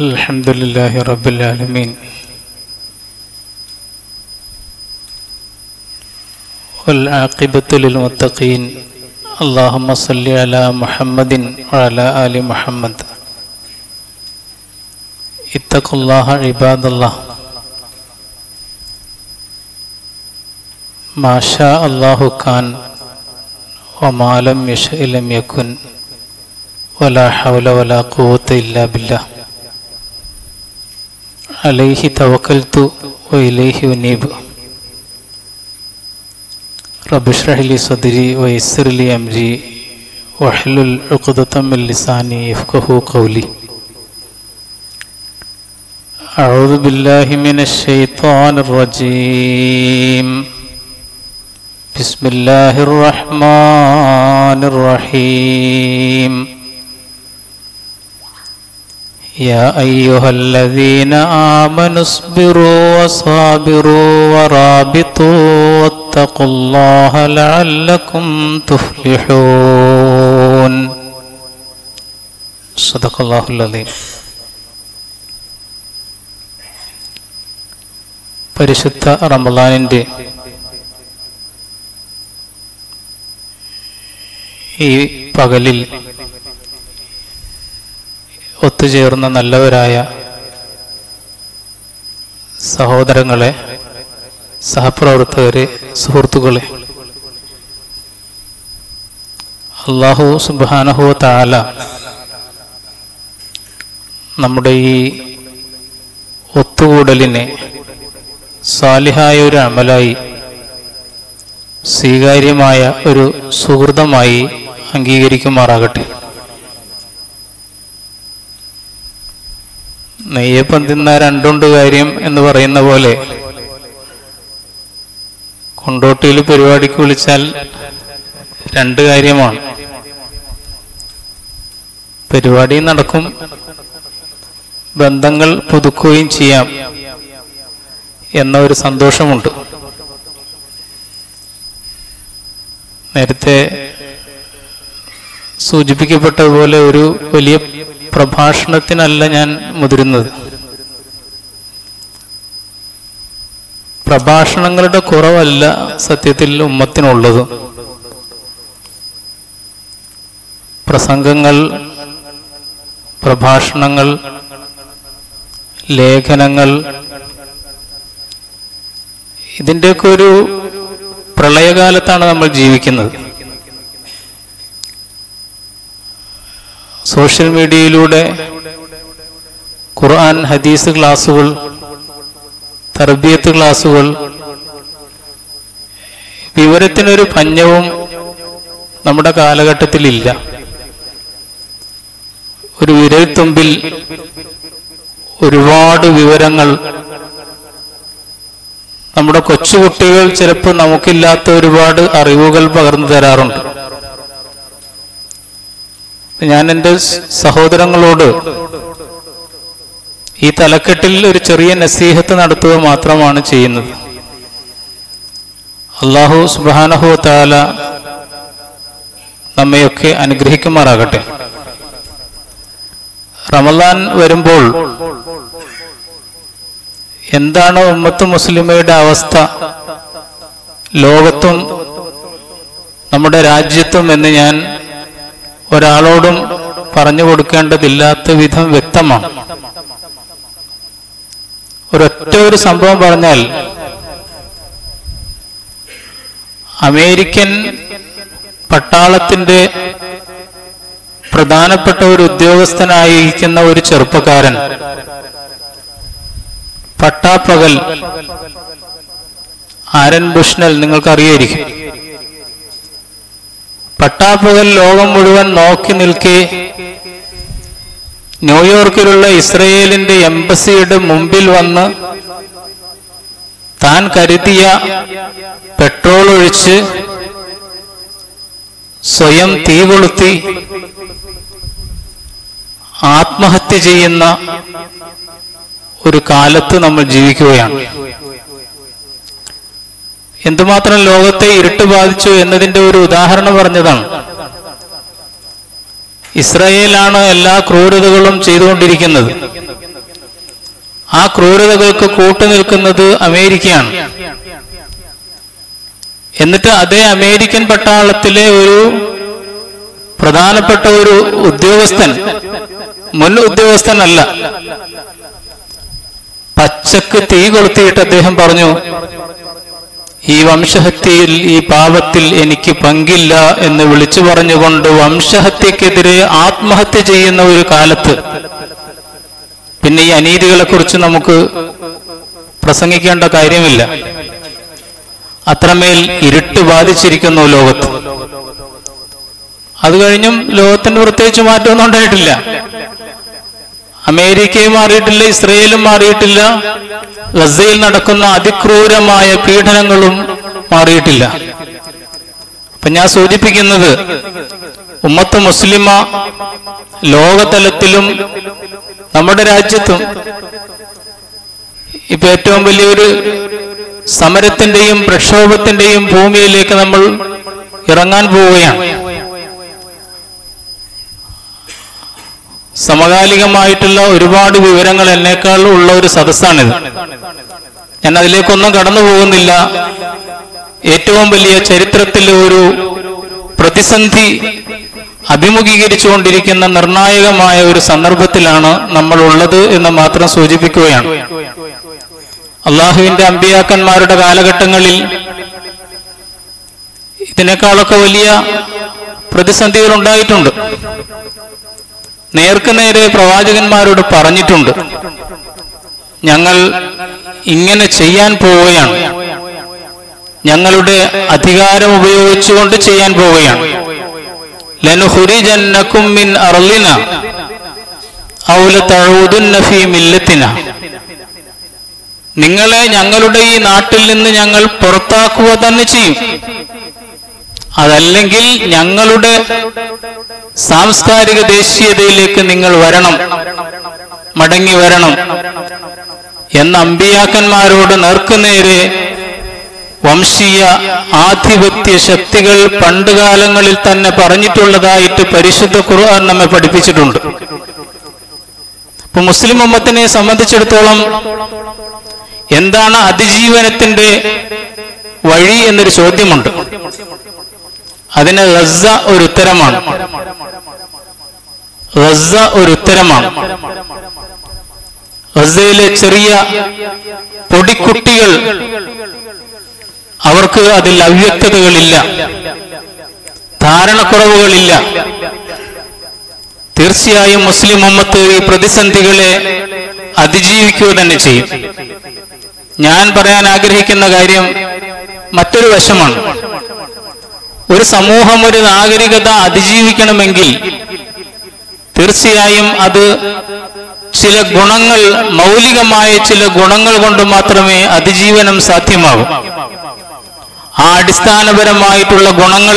الحمد لله رب العالمين. والعاقبة للمتقين. اللهم صل على محمد وعلى آل محمد. اتقوا الله عباد الله. ما شاء الله كان وما لم يشأ لم يكن. ولا حول ولا قوة إلا بالله. عليه توكلت وإليه أنيب. رب اشرح لي صدري ويسر لي أمري واحلل عقدة من لساني يفقه قولي. أعوذ بالله من الشيطان الرجيم. بسم الله الرحمن الرحيم. يا أيها الذين آمنوا اصبروا وصابروا ورابطوا واتقوا الله لعلكم تفلحون صدق الله العظيم പരിശുദ്ധ റമദാനിൻ്റെ ഈ പകലിൽ ഒത്തുചേർന്ന നല്ലവരായ സഹോദരങ്ങളെ സഹപ്രവർത്തകരെ സുഹൃത്തുക്കളെ അള്ളാഹു സുബാനഹു താല നമ്മുടെ ഈ ഒത്തുകൂടലിനെ സാലിഹായ ഒരു അമലായി സ്വീകാര്യമായ ഒരു സുഹൃതമായി അംഗീകരിക്കുമാറാകട്ടെ. നെയ്യപ്പം തിന്ന രണ്ടുണ്ട് കാര്യം എന്ന് പറയുന്ന പോലെ കൊണ്ടോട്ടിയിൽ പരിപാടിക്ക് വിളിച്ചാൽ രണ്ട് കാര്യമാണ്. പരിപാടി നടക്കും. ബന്ധങ്ങൾ പുതുക്കുകയും ചെയ്യാം എന്ന ഒരു സന്തോഷമുണ്ട്. നേരത്തെ സൂചിപ്പിക്കപ്പെട്ടതുപോലെ ഒരു വലിയ പ്രഭാഷണത്തിനല്ല ഞാൻ മുതിരുന്നത്. പ്രഭാഷണങ്ങളുടെ കുറവല്ല സത്യത്തിൽ ഉമ്മത്തിനുള്ളത്. പ്രസംഗങ്ങൾ പ്രഭാഷണങ്ങൾ ലേഖനങ്ങൾ ഇതിന്റെയൊക്കെ ഒരു പ്രളയകാലത്താണ് നമ്മൾ ജീവിക്കുന്നത്. സോഷ്യൽ മീഡിയയിലൂടെ ഖുർആൻ ഹദീസ് ക്ലാസുകൾ തർബിയത്ത് ക്ലാസുകൾ വിവരത്തിനൊരു പഞ്ഞവും നമ്മുടെ കാലഘട്ടത്തിലില്ല. ഒരു വിരൽത്തുമ്പിൽ ഒരുപാട് വിവരങ്ങൾ നമ്മുടെ കൊച്ചുകുട്ടികൾ ചിലപ്പോൾ നമുക്കില്ലാത്ത ഒരുപാട് അറിവുകൾ പകർന്നു തരാറുണ്ട്. ഞാൻ എന്റെ സഹോദരങ്ങളോട് ഈ തലക്കെട്ടിൽ ഒരു ചെറിയ നസീഹത്ത് നടത്തുക മാത്രമാണ് ചെയ്യുന്നത്. അള്ളാഹു സുബാനഹു താല നമ്മയൊക്കെ അനുഗ്രഹിക്കുമാറാകട്ടെ. റമദാൻ വരുമ്പോൾ എന്താണ് ഉമ്മത്ത് മുസ്ലിമയുടെ അവസ്ഥ ലോകത്തും നമ്മുടെ രാജ്യത്തും എന്ന് ഞാൻ ഒരാളോടും പറഞ്ഞു കൊടുക്കേണ്ടതില്ലാത്ത വിധം വ്യക്തമാണ്. ഒരൊറ്റ ഒരു സംഭവം പറഞ്ഞാൽ അമേരിക്കൻ പട്ടാളത്തിന്റെ പ്രധാനപ്പെട്ട ഒരു ഉദ്യോഗസ്ഥനായിരിക്കുന്ന ഒരു ചെറുപ്പക്കാരൻ പട്ടാപ്പകൽ ആരൻ ബുഷ്നൽ നിങ്ങൾക്കറിയായിരിക്കും. പട്ടാപ്പകൽ ലോകം മുഴുവൻ നോക്കി നിൽക്കെ. ന്യൂയോർക്കിലുള്ള ഇസ്രയേലിന്റെ എംബസിയുടെ മുമ്പിൽ വന്ന് താൻ കരുതിയ പെട്രോൾ ഒഴിച്ച് സ്വയം തീ കൊളുത്തി ആത്മഹത്യ ചെയ്യുന്ന ഒരു കാലത്ത് നമ്മൾ ജീവിക്കുകയാണ്. എന്തുമാത്രം ലോകത്തെ ഇരുട്ട് ബാധിച്ചു എന്നതിന്റെ ഒരു ഉദാഹരണം പറഞ്ഞതാണ്. ഇസ്രയേലാണ് എല്ലാ ക്രൂരതകളും ചെയ്തുകൊണ്ടിരിക്കുന്നത്. ആ ക്രൂരതകൾക്ക് കൂട്ടുനിൽക്കുന്നത് അമേരിക്കയാണ്. എന്നിട്ട് അതേ അമേരിക്കൻ പട്ടാളത്തിലെ ഒരു പ്രധാനപ്പെട്ട ഒരു ഉദ്യോഗസ്ഥൻ മുൻ ഉദ്യോഗസ്ഥനല്ല പച്ചക്ക് തീ കൊളുത്തിയിട്ട് അദ്ദേഹം പറഞ്ഞു ഈ വംശഹത്യയിൽ ഈ പാപത്തിൽ എനിക്ക് പങ്കില്ല എന്ന് വിളിച്ചു പറഞ്ഞുകൊണ്ട് വംശഹത്യക്കെതിരെ ആത്മഹത്യ ചെയ്യുന്ന ഒരു കാലത്ത് പിന്നെ ഈ അനീതികളെ കുറിച്ച് നമുക്ക് പ്രസംഗിക്കേണ്ട കാര്യമില്ല. അത്രമേൽ ഇരുട്ട് ബാധിച്ചിരിക്കുന്നു ലോകത്ത്. അത് കഴിഞ്ഞും ലോകത്തിന് പ്രത്യേകിച്ച് മാറ്റമൊന്നും ഉണ്ടായിട്ടില്ല. അമേരിക്കയും മാറിയിട്ടില്ല ഇസ്രയേലും മാറിയിട്ടില്ല ഗസയിൽ നടക്കുന്ന അതിക്രൂരമായ പീഡനങ്ങളും മാറിയിട്ടില്ല. അപ്പൊ ഞാൻ സൂചിപ്പിക്കുന്നത് ഉമ്മത്ത് മുസ്ലിമ ലോകതലത്തിലും നമ്മുടെ രാജ്യത്തും ഇപ്പൊ ഏറ്റവും വലിയൊരു സമരത്തിന്റെയും പ്രക്ഷോഭത്തിന്റെയും ഭൂമിയിലേക്ക് നമ്മൾ ഇറങ്ങാൻ പോവുകയാണ്. സമകാലികമായിട്ടുള്ള ഒരുപാട് വിവരങ്ങൾ എന്നേക്കാൾ ഉള്ള ഒരു സദസ്സാണിത്. ഞാൻ അതിലേക്കൊന്നും കടന്നു പോകുന്നില്ല. ഏറ്റവും വലിയ ചരിത്രത്തിലെ ഒരു പ്രതിസന്ധി അഭിമുഖീകരിച്ചുകൊണ്ടിരിക്കുന്ന നിർണായകമായ ഒരു സന്ദർഭത്തിലാണ് നമ്മൾ ഉള്ളത് എന്ന് മാത്രം സൂചിപ്പിക്കുകയാണ്. അള്ളാഹുവിന്റെ അമ്പിയാക്കന്മാരുടെ കാലഘട്ടങ്ങളിൽ ഇതിനേക്കാളൊക്കെ വലിയ പ്രതിസന്ധികൾ ഉണ്ടായിട്ടുണ്ട്. നേർക്ക് നേരെ പ്രവാചകന്മാരോട് പറഞ്ഞിട്ടുണ്ട്. ഞങ്ങൾ ഇങ്ങനെ ചെയ്യാൻ പോവുകയാണ്. ഞങ്ങളുടെ അധികാരം ഉപയോഗിച്ചുകൊണ്ട് ചെയ്യാൻ പോവുകയാണ്. മിൻ നിങ്ങളെ ഞങ്ങളുടെ ഈ നാട്ടിൽ നിന്ന് ഞങ്ങൾ പുറത്താക്കുക തന്നെ ചെയ്യും. അതല്ലെങ്കിൽ ഞങ്ങളുടെ സാംസ്കാരിക ദേശീയതയിലേക്ക് നിങ്ങൾ വരണം മടങ്ങി വരണം എന്ന അമ്പിയാക്കന്മാരോട് നേർക്കുനേരെ വംശീയ ആധിപത്യ ശക്തികൾ പണ്ടുകാലങ്ങളിൽ തന്നെ പറഞ്ഞിട്ടുള്ളതായിട്ട് പരിശുദ്ധ ഖുർആൻ നമ്മെ പഠിപ്പിച്ചിട്ടുണ്ട്. ഇപ്പൊ മുസ്ലിം ഉമ്മത്തിനെ സംബന്ധിച്ചിടത്തോളം എന്താണ് അതിജീവനത്തിന്റെ വഴി എന്നൊരു ചോദ്യമുണ്ട്. അതിന് ഗസ ഒരു ഉത്തരമാണ് ഗസ ഒരു ഉത്തരമാണ് ഗസയിലെ ചെറിയ പൊടിക്കുട്ടികൾ അവർക്ക് അതിൽ അവ്യക്തതകളില്ല. ധാരണക്കുറവുകളില്ല. തീർച്ചയായും മുസ്ലിം ഉമ്മത്ത് ഈ പ്രതിസന്ധികളെ അതിജീവിക്കുക തന്നെ ചെയ്യും. ഞാൻ പറയാൻ ആഗ്രഹിക്കുന്ന കാര്യം മറ്റൊരു വശമാണ്. ഒരു സമൂഹം ഒരു നാഗരികത അതിജീവിക്കണമെങ്കിൽ തീർച്ചയായും അത് ചില ഗുണങ്ങൾ മൗലികമായ ചില ഗുണങ്ങൾ കൊണ്ട് മാത്രമേ അതിജീവനം സാധ്യമാകൂ. ആ അടിസ്ഥാനപരമായിട്ടുള്ള ഗുണങ്ങൾ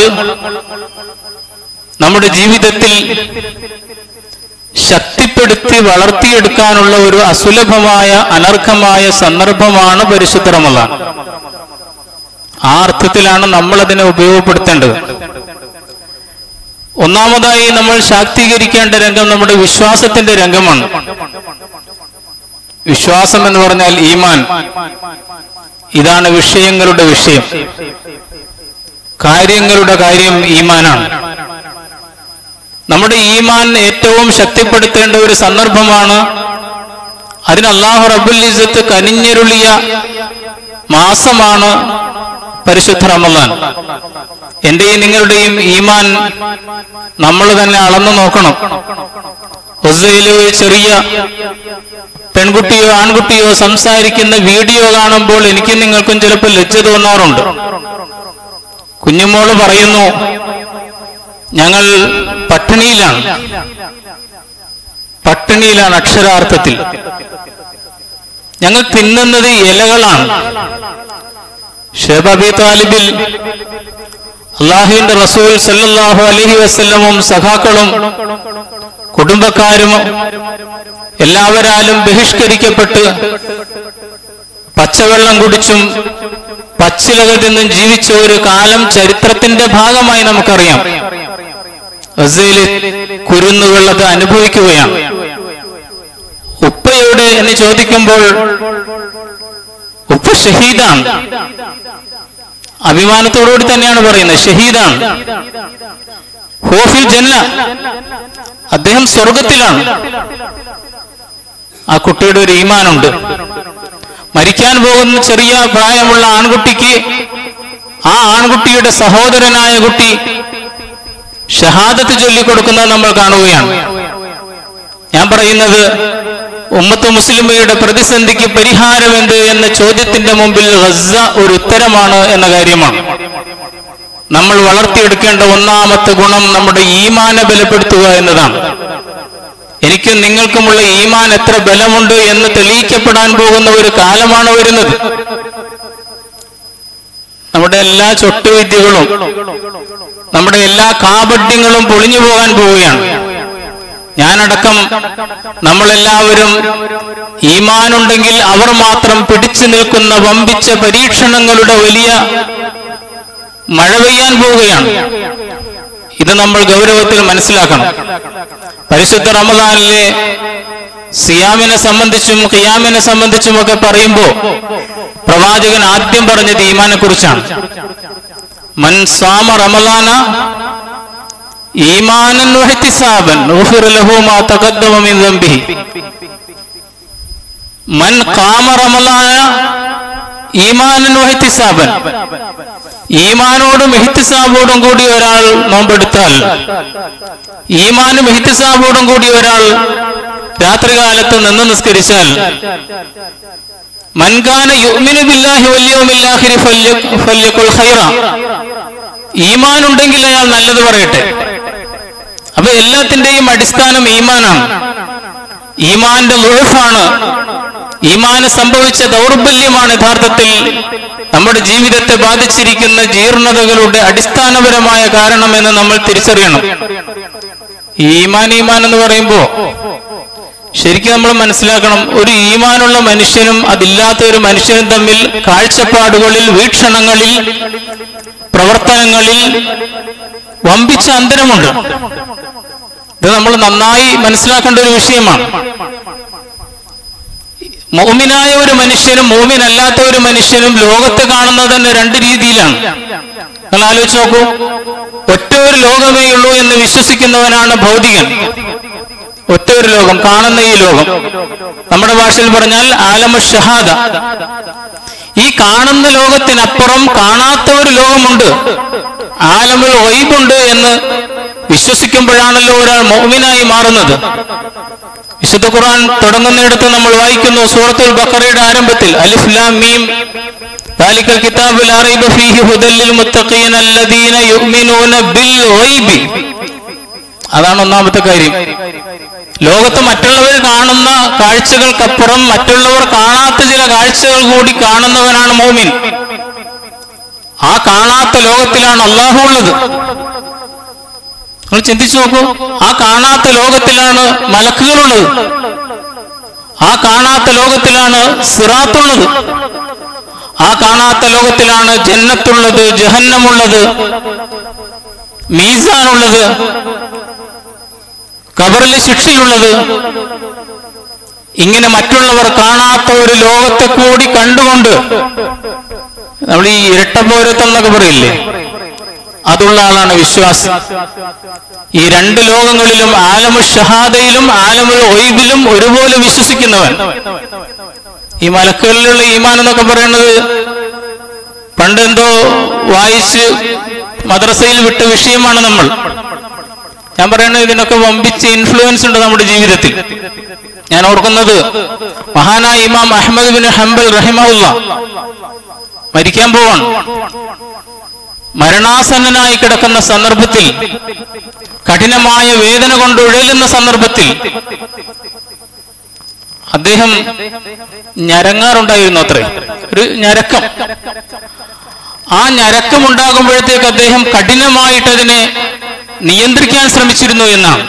നമ്മുടെ ജീവിതത്തിൽ ശക്തിപ്പെടുത്തി വളർത്തിയെടുക്കാനുള്ള ഒരു അസുലഭമായ അനർഹമായ സന്ദർഭമാണ് പരിശുദ്ധ റമദാൻ. ആ അർത്ഥത്തിലാണ് നമ്മൾ അതിനെ ഉപയോഗപ്പെടുത്തേണ്ടത്. ഒന്നാമതായി നമ്മൾ ശാക്തീകരിക്കേണ്ട രംഗം നമ്മുടെ വിശ്വാസത്തിന്റെ രംഗമാണ്. വിശ്വാസം എന്ന് പറഞ്ഞാൽ ഈമാൻ. ഇതാണ് വിഷയങ്ങളുടെ വിഷയം. കാര്യങ്ങളുടെ കാര്യം ഈമാനാണ്. നമ്മുടെ ഈമാൻ ഏറ്റവും ശക്തിപ്പെടുത്തേണ്ട ഒരു സന്ദർഭമാണ് അതിന് അള്ളാഹു റബുൽ ഇസത്ത് കനിഞ്ഞരുളിയ മാസമാണ് പരിശുദ്ധ റമദാൻ. എന്റെയും നിങ്ങളുടെയും ഈമാൻ നമ്മൾ തന്നെ അളന്നു നോക്കണം. ഒസയിലെ ചെറിയ പെൺകുട്ടിയോ ആൺകുട്ടിയോ സംസാരിക്കുന്ന വീഡിയോ കാണുമ്പോൾ എനിക്കും നിങ്ങൾക്കും ചിലപ്പോൾ ലജ്ജ തോന്നാറുണ്ട് കുഞ്ഞുമോൾ പറയുന്നു ഞങ്ങൾ പട്ടിണിയിലാണ്. പട്ടിണിയിലാണ് അക്ഷരാർത്ഥത്തിൽ. ഞങ്ങൾ തിന്നുന്നത് ഇലകളാണ്. ഷേബ് അബി താലിബിൽ അള്ളാഹുവിന്റെ റസൂൽ സല്ലല്ലാഹു അലൈഹി വസ്ല്ലമും സഖാക്കളും കുടുംബക്കാരും എല്ലാവരാലും ബഹിഷ്കരിക്കപ്പെട്ട് പച്ചവെള്ളം കുടിച്ചും പച്ചിലകൾ നിന്നും ജീവിച്ച ഒരു കാലം ചരിത്രത്തിന്റെ ഭാഗമായി നമുക്കറിയാം. ഗസയിലെ കുരുന്നുകൾ അനുഭവിക്കുകയാണ്. ഉപ്പയോട് എന്ന് ചോദിക്കുമ്പോൾ ഉപ്പ ഷഹീദാണ്. അഭിമാനത്തോടുകൂടി തന്നെയാണ് പറയുന്നത്. ഷഹീദാണ്. ഹോഫിൽ ജന്ന. അദ്ദേഹം സ്വർഗത്തിലാണ്. ആ കുട്ടിയുടെ ഒരു ഈമാനുണ്ട്. മരിക്കാൻ പോകുന്ന ചെറിയ പ്രായമുള്ള ആൺകുട്ടിക്ക് ആ ആൺകുട്ടിയുടെ സഹോദരനായ കുട്ടി ഷഹാദത്ത് ചൊല്ലിക്കൊടുക്കുന്നത് നമ്മൾ കാണുകയാണ്. ഞാൻ പറയുന്നത് ഉമ്മത്ത് മുസ്ലിമയുടെ പ്രതിസന്ധിക്ക് പരിഹാരം എന്ത് എന്ന ചോദ്യത്തിന്റെ മുമ്പിൽ ഗസ ഒരു ഉത്തരമാണ് എന്ന കാര്യമാണ്. നമ്മൾ വളർത്തിയെടുക്കേണ്ട ഒന്നാമത്തെ ഗുണം നമ്മുടെ ഈമാനെ ബലപ്പെടുത്തുക എന്നതാണ്. എനിക്കും നിങ്ങൾക്കുമുള്ള ഈമാൻ എത്ര ബലമുണ്ട് എന്ന് തെളിയിക്കപ്പെടാൻ പോകുന്ന ഒരു കാലമാണ് വരുന്നത്. നമ്മുടെ എല്ലാ ചൊട്ടുവിദ്യകളും നമ്മുടെ എല്ലാ കാപഡ്യങ്ങളും പൊളിഞ്ഞു പോകാൻ പോവുകയാണ്. ഞാനടക്കം നമ്മളെല്ലാവരും ഈമാനുണ്ടെങ്കിൽ അവർ മാത്രം പിടിച്ചു നിൽക്കുന്ന വമ്പിച്ച പരീക്ഷണങ്ങളുടെ വലിയ മഴ പെയ്യാൻ പോവുകയാണ്. ഇത് നമ്മൾ ഗൗരവത്തിൽ മനസ്സിലാക്കണം. പരിശുദ്ധ റമദാനിലെ സിയാമിനെ സംബന്ധിച്ചും ഖിയാമിനെ സംബന്ധിച്ചും ഒക്കെ പറയുമ്പോൾ പ്രവാചകൻ ആദ്യം പറഞ്ഞത് ഈമാനെ കുറിച്ചാണ് മൻ സ്വാമ റമദാന ഈമാനൻ ലഹു മാ തഖദ്ദമ മിൻ മൻ ഖാമ ഈമാനോടും എഹ്തിസാബോടും കൂടി ഒരാൾ നോമ്പെടുത്താൽ ഈമാനും മെഹിത്തിസാബോടും കൂടി ഒരാൾ രാത്രികാലത്ത് നിന്ന് നിസ്കരിച്ചാൽ മൻകാന ബില്ലാഹി ഖൈറ. ഈമാൻ ഉണ്ടെങ്കിൽ അയാൾ നല്ലത് പറയട്ടെ. അപ്പൊ എല്ലാത്തിന്റെയും അടിസ്ഥാനം ഈമാനാണ്. ഈമാന്റെ മുഴുഫാണ് ഈമാന് സംഭവിച്ച ദൗർബല്യമാണ് യഥാർത്ഥത്തിൽ നമ്മുടെ ജീവിതത്തെ ബാധിച്ചിരിക്കുന്ന ജീർണതകളുടെ അടിസ്ഥാനപരമായ കാരണമെന്ന് നമ്മൾ തിരിച്ചറിയണം. ഈമാൻ ഈമാൻ എന്ന് പറയുമ്പോ ശരിക്കും നമ്മൾ മനസ്സിലാക്കണം ഒരു ഈമാനുള്ള മനുഷ്യനും അതില്ലാത്ത ഒരു മനുഷ്യനും തമ്മിൽ കാഴ്ചപ്പാടുകളിൽ വീക്ഷണങ്ങളിൽ പ്രവർത്തനങ്ങളിൽ വമ്പിച്ച അന്തരമുണ്ട്. ഇത് നമ്മൾ നന്നായി മനസ്സിലാക്കേണ്ട ഒരു വിഷയമാണ്. മോമിനായ ഒരു മനുഷ്യനും മോമിനല്ലാത്ത ഒരു മനുഷ്യനും ലോകത്തെ കാണുന്നത് തന്നെ രണ്ട് രീതിയിലാണ്. നിങ്ങൾ ആലോചിച്ച് നോക്കൂ. ഒറ്റ ഒരു ലോകമേ ഉള്ളൂ എന്ന് വിശ്വസിക്കുന്നവനാണ് ഭൗതികൻ. ഒറ്റ ഒരു ലോകം കാണുന്ന ഈ ലോകം. നമ്മുടെ ഭാഷയിൽ പറഞ്ഞാൽ ആലമ ഷഹാദ. ഈ കാണുന്ന ലോകത്തിനപ്പുറം കാണാത്ത ഒരു ലോകമുണ്ട്. ആലമുൽ ഒയ്ബുണ്ട് എന്ന് വിശ്വസിക്കുമ്പോഴാണല്ലോ ഒരാൾ മോമിനായി മാറുന്നത് വിശുദ്ധ ഖുർആൻ തുടങ്ങുന്നിടത്ത് നമ്മൾ വായിക്കുന്നു സൂറത്തുൽ ബഖറയുടെ ആരംഭത്തിൽ അലിഫ് ലാം മീം ذلك الكتاب لا ريب فيه هدى للمتقين الذين يؤمنون بالغيب അതാണ് ഒന്നാമത്തെ കാര്യം ലോകത്ത് മറ്റുള്ളവർ കാണുന്ന കാഴ്ചകൾക്കപ്പുറം മറ്റുള്ളവർ കാണാത്ത ചില കാഴ്ചകൾ കൂടി കാണുന്നവനാണ് മോമിൻ ആ കാണാത്ത ലോകത്തിലാണ് അള്ളാഹു ഉള്ളത് നിങ്ങൾ ചിന്തിച്ചു നോക്കൂ ആ കാണാത്ത ലോകത്തിലാണ് മലക്കുകളുള്ളത്. ആ കാണാത്ത ലോകത്തിലാണ് സിറാത്തുള്ളത്. ആ കാണാത്ത ലോകത്തിലാണ് ജന്നത്തുള്ളത് ജഹന്നമുള്ളത് മീസാനുള്ളത് കബറിലെ ശിക്ഷയുള്ളത്. ഇങ്ങനെ മറ്റുള്ളവർ കാണാത്ത ഒരു ലോകത്തെ കൂടി കണ്ടുകൊണ്ട് നമ്മൾ ഈ ഇരട്ടപോരത്തുള്ള കബറില്ലേ? അതുള്ള ആളാണ് വിശ്വാസം. ഈ രണ്ട് ലോകങ്ങളിലും ആലമു ഷഹാദയിലും ആലമുൽ ഒയ്ബിലും ഒരുപോലെ വിശ്വസിക്കുന്നവൻ. ഈ മലക്കുകളിലുള്ള ഈമാൻ എന്നൊക്കെ പറയുന്നത് പണ്ടെന്തോ വായിച്ച് മദ്രസയിൽ വിട്ട വിഷയമാണ് നമ്മൾ. ഞാൻ പറയുന്നത് ഇതിനൊക്കെ വമ്പിച്ച് ഇൻഫ്ലുവൻസ് ഉണ്ട് നമ്മുടെ ജീവിതത്തിൽ. ഞാൻ ഓർക്കുന്നത് മഹാനായ ഇമാം അഹമ്മദ് ബിൻ ഹംബൽ റഹിമുള്ള മരിക്കാൻ പോവാണ്. മരണാസന്നനായി കിടക്കുന്ന സന്ദർഭത്തിൽ കഠിനമായ വേദന കൊണ്ട് ഉഴലുന്ന സന്ദർഭത്തിൽ അദ്ദേഹം ഞരങ്ങാറുണ്ടായിരുന്നു അത്രേ. ഒരു ഞരക്കം. ആ ഞരക്കം ഉണ്ടാകുമ്പോഴത്തേക്ക് അദ്ദേഹം കഠിനമായിട്ട് അതിനെ നിയന്ത്രിക്കാൻ ശ്രമിച്ചിരുന്നു എന്നാണ്.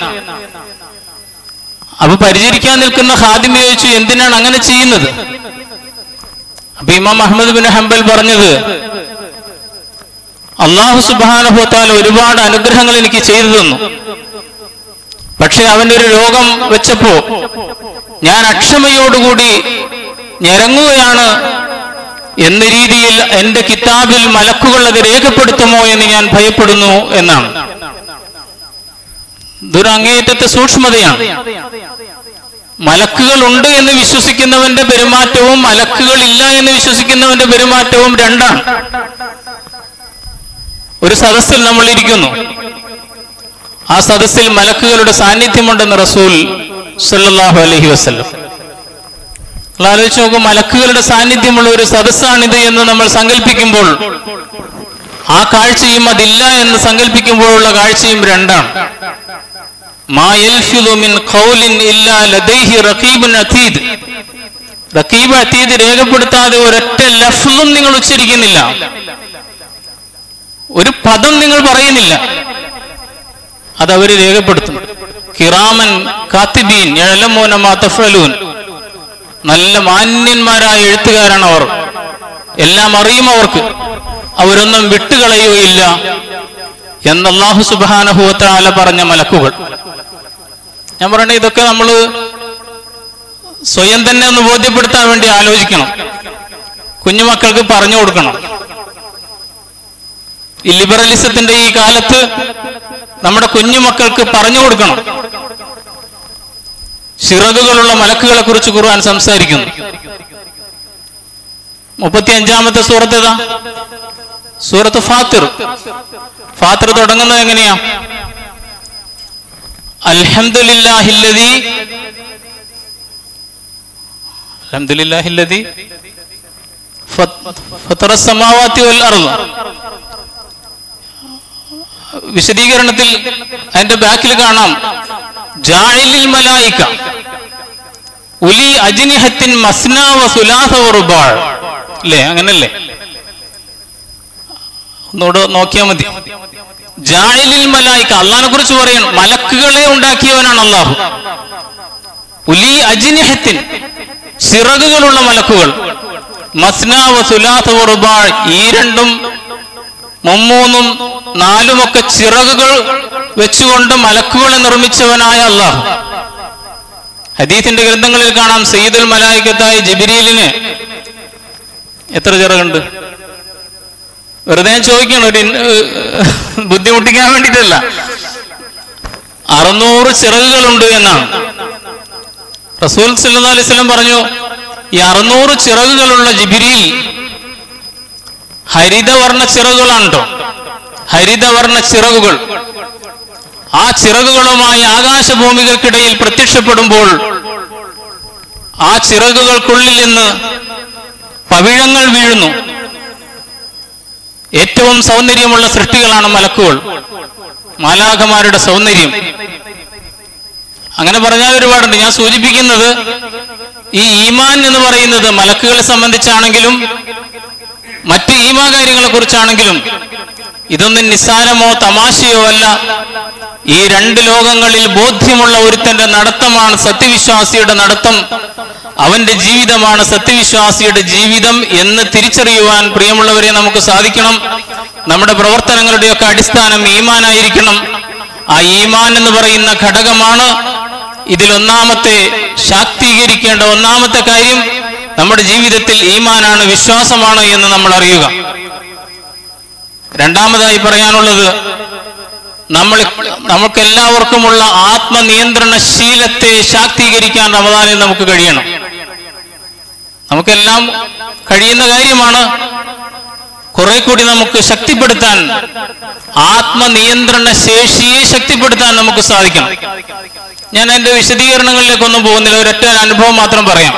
അപ്പൊ പരിചരിക്കാൻ നിൽക്കുന്ന ഹാദിം ചോദിച്ചു എന്തിനാണ് അങ്ങനെ ചെയ്യുന്നത്? അപ്പൊ ഇമാം അഹമ്മദ് ബിൻ ഹംബൽ പറഞ്ഞത് അള്ളാഹു സുബാനുഭവത്താൽ ഒരുപാട് അനുഗ്രഹങ്ങൾ എനിക്ക് ചെയ്തു തന്നു. പക്ഷെ അവന്റെ ഒരു രോഗം വെച്ചപ്പോ ഞാൻ അക്ഷമയോടുകൂടി ഞരങ്ങുകയാണ്. എന്ന രീതിയിൽ എന്റെ കിതാബിൽ മലക്കുകൾ അത് രേഖപ്പെടുത്തുമോ എന്ന് ഞാൻ ഭയപ്പെടുന്നു എന്നാണ്. ഇതൊരു അങ്ങേയറ്റത്തെ സൂക്ഷ്മതയാണ്. മലക്കുകൾ ഉണ്ട് എന്ന് വിശ്വസിക്കുന്നവന്റെ പെരുമാറ്റവും മലക്കുകൾ ഇല്ല എന്ന് വിശ്വസിക്കുന്നവന്റെ പെരുമാറ്റവും രണ്ടാണ്. ഒരു സദസ്സിൽ നമ്മൾ ഇരിക്കുന്നു. ആ സദസ്സിൽ മലക്കുകളുടെ സാന്നിധ്യമുണ്ടെന്ന് റസൂൽ സല്ലാഹു അലഹി നിങ്ങൾ ആലോചിച്ച് നോക്കും മലക്കുകളുടെ സാന്നിധ്യമുള്ള ഒരു സദസ്സാണിത് എന്ന് നമ്മൾ സങ്കല്പിക്കുമ്പോൾ ആ കാഴ്ചയും അതില്ല എന്ന് സങ്കല്പിക്കുമ്പോഴുള്ള കാഴ്ചയും രണ്ടാണ്. റഖീബ് അതീദ് രേഖപ്പെടുത്താതെ ഒരൊറ്റ ലഫ്ലും നിങ്ങൾ ഉച്ചരിക്കുന്നില്ല. ഒരു പദം നിങ്ങൾ പറയുന്നില്ല. അതവർ അവർ രേഖപ്പെടുത്തും കിറാമൻ കാത്തിബീൻ എഴലമോന മാത്തഫലൂൻ നല്ല മാന്യന്മാരായ എഴുത്തുകാരാണ് അവർ. എല്ലാം അറിയും അവർക്ക്. അവരൊന്നും വിട്ടുകളയുകയില്ല എന്ന് അള്ളാഹു സുബാനഹുവത്താല പറഞ്ഞ മലക്കുകൾ. ഞാൻ പറയണ ഇതൊക്കെ നമ്മൾ സ്വയം തന്നെ ഒന്ന് ബോധ്യപ്പെടുത്താൻ വേണ്ടി ആലോചിക്കണം. കുഞ്ഞുമക്കൾക്ക് പറഞ്ഞു കൊടുക്കണം. ഈ ലിബറലിസത്തിന്റെ ഈ കാലത്ത് നമ്മുടെ കുഞ്ഞുമക്കൾക്ക് പറഞ്ഞു കൊടുക്കണം. ചിറകുകളുള്ള മലക്കുകളെ കുറിച്ച് ഖുർആൻ സംസാരിക്കുന്നു. മുപ്പത്തി അഞ്ചാമത്തെ സൂറത്ത് ഏതാ? സൂറത്ത് ഫാത്തിർ. ഫാത്തിർ തുടങ്ങുന്നത് എങ്ങനെയാ? ഫത്തറ സമാവാത്തി വൽ വിശദീകരണത്തിൽ അതിന്റെ ബാക്കിൽ കാണാം. ജാഴിലിൽ മലായിക്ക ഉലി അജിനിഹത്തിൻ മസ്നാവ വ സുലാസ വറുബാൾ അല്ലേ? അങ്ങനല്ലേ? ഒന്നോട് നോക്കിയാൽ മതി. ജാഴിലിൽ മലായിക്ക അള്ളഹാനെ കുറിച്ച് പറയണം. മലക്കുകളെ ഉണ്ടാക്കിയവനാണ് അള്ളാഹു. ഉലി അജിനിഹത്തിൻ ചിറകുകളുള്ള മലക്കുകൾ. മസ്നാവ വ സുലാസ വറുബാൾ ഈ രണ്ടും മുമ്മൂന്നും നാലുമൊക്കെ ചിറകുകൾ വെച്ചുകൊണ്ട് മലക്കുകളെ നിർമ്മിച്ചവനായ അള്ളാഹു. ഹദീസിന്റെ ഗ്രന്ഥങ്ങളിൽ കാണാം സയ്യിദുൽ മലായിക്കത്തായ ജബിരീലിന് എത്ര ചിറകുണ്ട്? വെറുതെ ചോദിക്കണം ഒരു ബുദ്ധിമുട്ടിക്കാൻ വേണ്ടിയിട്ടല്ല. അറുന്നൂറ് ചിറകുകളുണ്ട് എന്നാണ്. റസൂൽ സല്ലല്ലാഹു അലൈഹി വസല്ലം പറഞ്ഞു ഈ അറുന്നൂറ് ചിറകുകളുള്ള ജിബിരിൽ ഹരിതവർണ ചിറകുകളാണ് കേട്ടോ ഹരിതവർണ ചിറകുകൾ ആ ചിറകുകളുമായി ആകാശഭൂമികൾക്കിടയിൽ പ്രത്യക്ഷപ്പെടുമ്പോൾ ആ ചിറകുകൾക്കുള്ളിൽ നിന്ന് പവിഴങ്ങൾ വീഴുന്നു. ഏറ്റവും സൗന്ദര്യമുള്ള സൃഷ്ടികളാണ് മലക്കുകൾ. മാലാഖമാരുടെ സൗന്ദര്യം. അങ്ങനെ പറഞ്ഞാൽ ഒരുപാടുണ്ട്. ഞാൻ സൂചിപ്പിക്കുന്നത് ഈ ഈമാൻ എന്ന് പറയുന്നത് മലക്കുകളെ സംബന്ധിച്ചാണെങ്കിലും മറ്റ് ഈമാ കാര്യങ്ങളെ കുറിച്ചാണെങ്കിലും ഇതൊന്നും നിസ്സാരമോ തമാശയോ അല്ല. ഈ രണ്ട് ലോകങ്ങളിൽ ബോധ്യമുള്ള ഒരുത്തന്റെ നടത്തമാണ് സത്യവിശ്വാസിയുടെ നടത്തം. അവന്റെ ജീവിതമാണ് സത്യവിശ്വാസിയുടെ ജീവിതം എന്ന് തിരിച്ചറിയുവാൻ പ്രിയമുള്ളവരെ നമുക്ക് സാധിക്കണം. നമ്മുടെ പ്രവർത്തനങ്ങളുടെയൊക്കെ അടിസ്ഥാനം ഈമാനായിരിക്കണം. ആ ഈമാൻ എന്ന് പറയുന്ന ഘടകമാണ് ഇതിൽ ഒന്നാമത്തെ ശാക്തീകരിക്കേണ്ട ഒന്നാമത്തെ കാര്യം നമ്മുടെ ജീവിതത്തിൽ ഈമാനാണ് വിശ്വാസമാണ് എന്ന് നമ്മൾ അറിയുക. രണ്ടാമതായി പറയാനുള്ളത് നമ്മൾ നമുക്കെല്ലാവർക്കുമുള്ള ആത്മനിയന്ത്രണ ശീലത്തെ ശാക്തീകരിക്കാൻ റമദാനിൽ നമുക്ക് കഴിയണം. നമുക്കെല്ലാം കഴിയുന്ന കാര്യമാണ്. കുറെ കൂടി നമുക്ക് ശക്തിപ്പെടുത്താൻ ആത്മനിയന്ത്രണ ശേഷിയെ ശക്തിപ്പെടുത്താൻ നമുക്ക് സാധിക്കണം. ഞാൻ എന്റെ വിശദീകരണങ്ങളിലേക്കൊന്നും പോകുന്നില്ല ഒരൊറ്റ അനുഭവം മാത്രം പറയാം.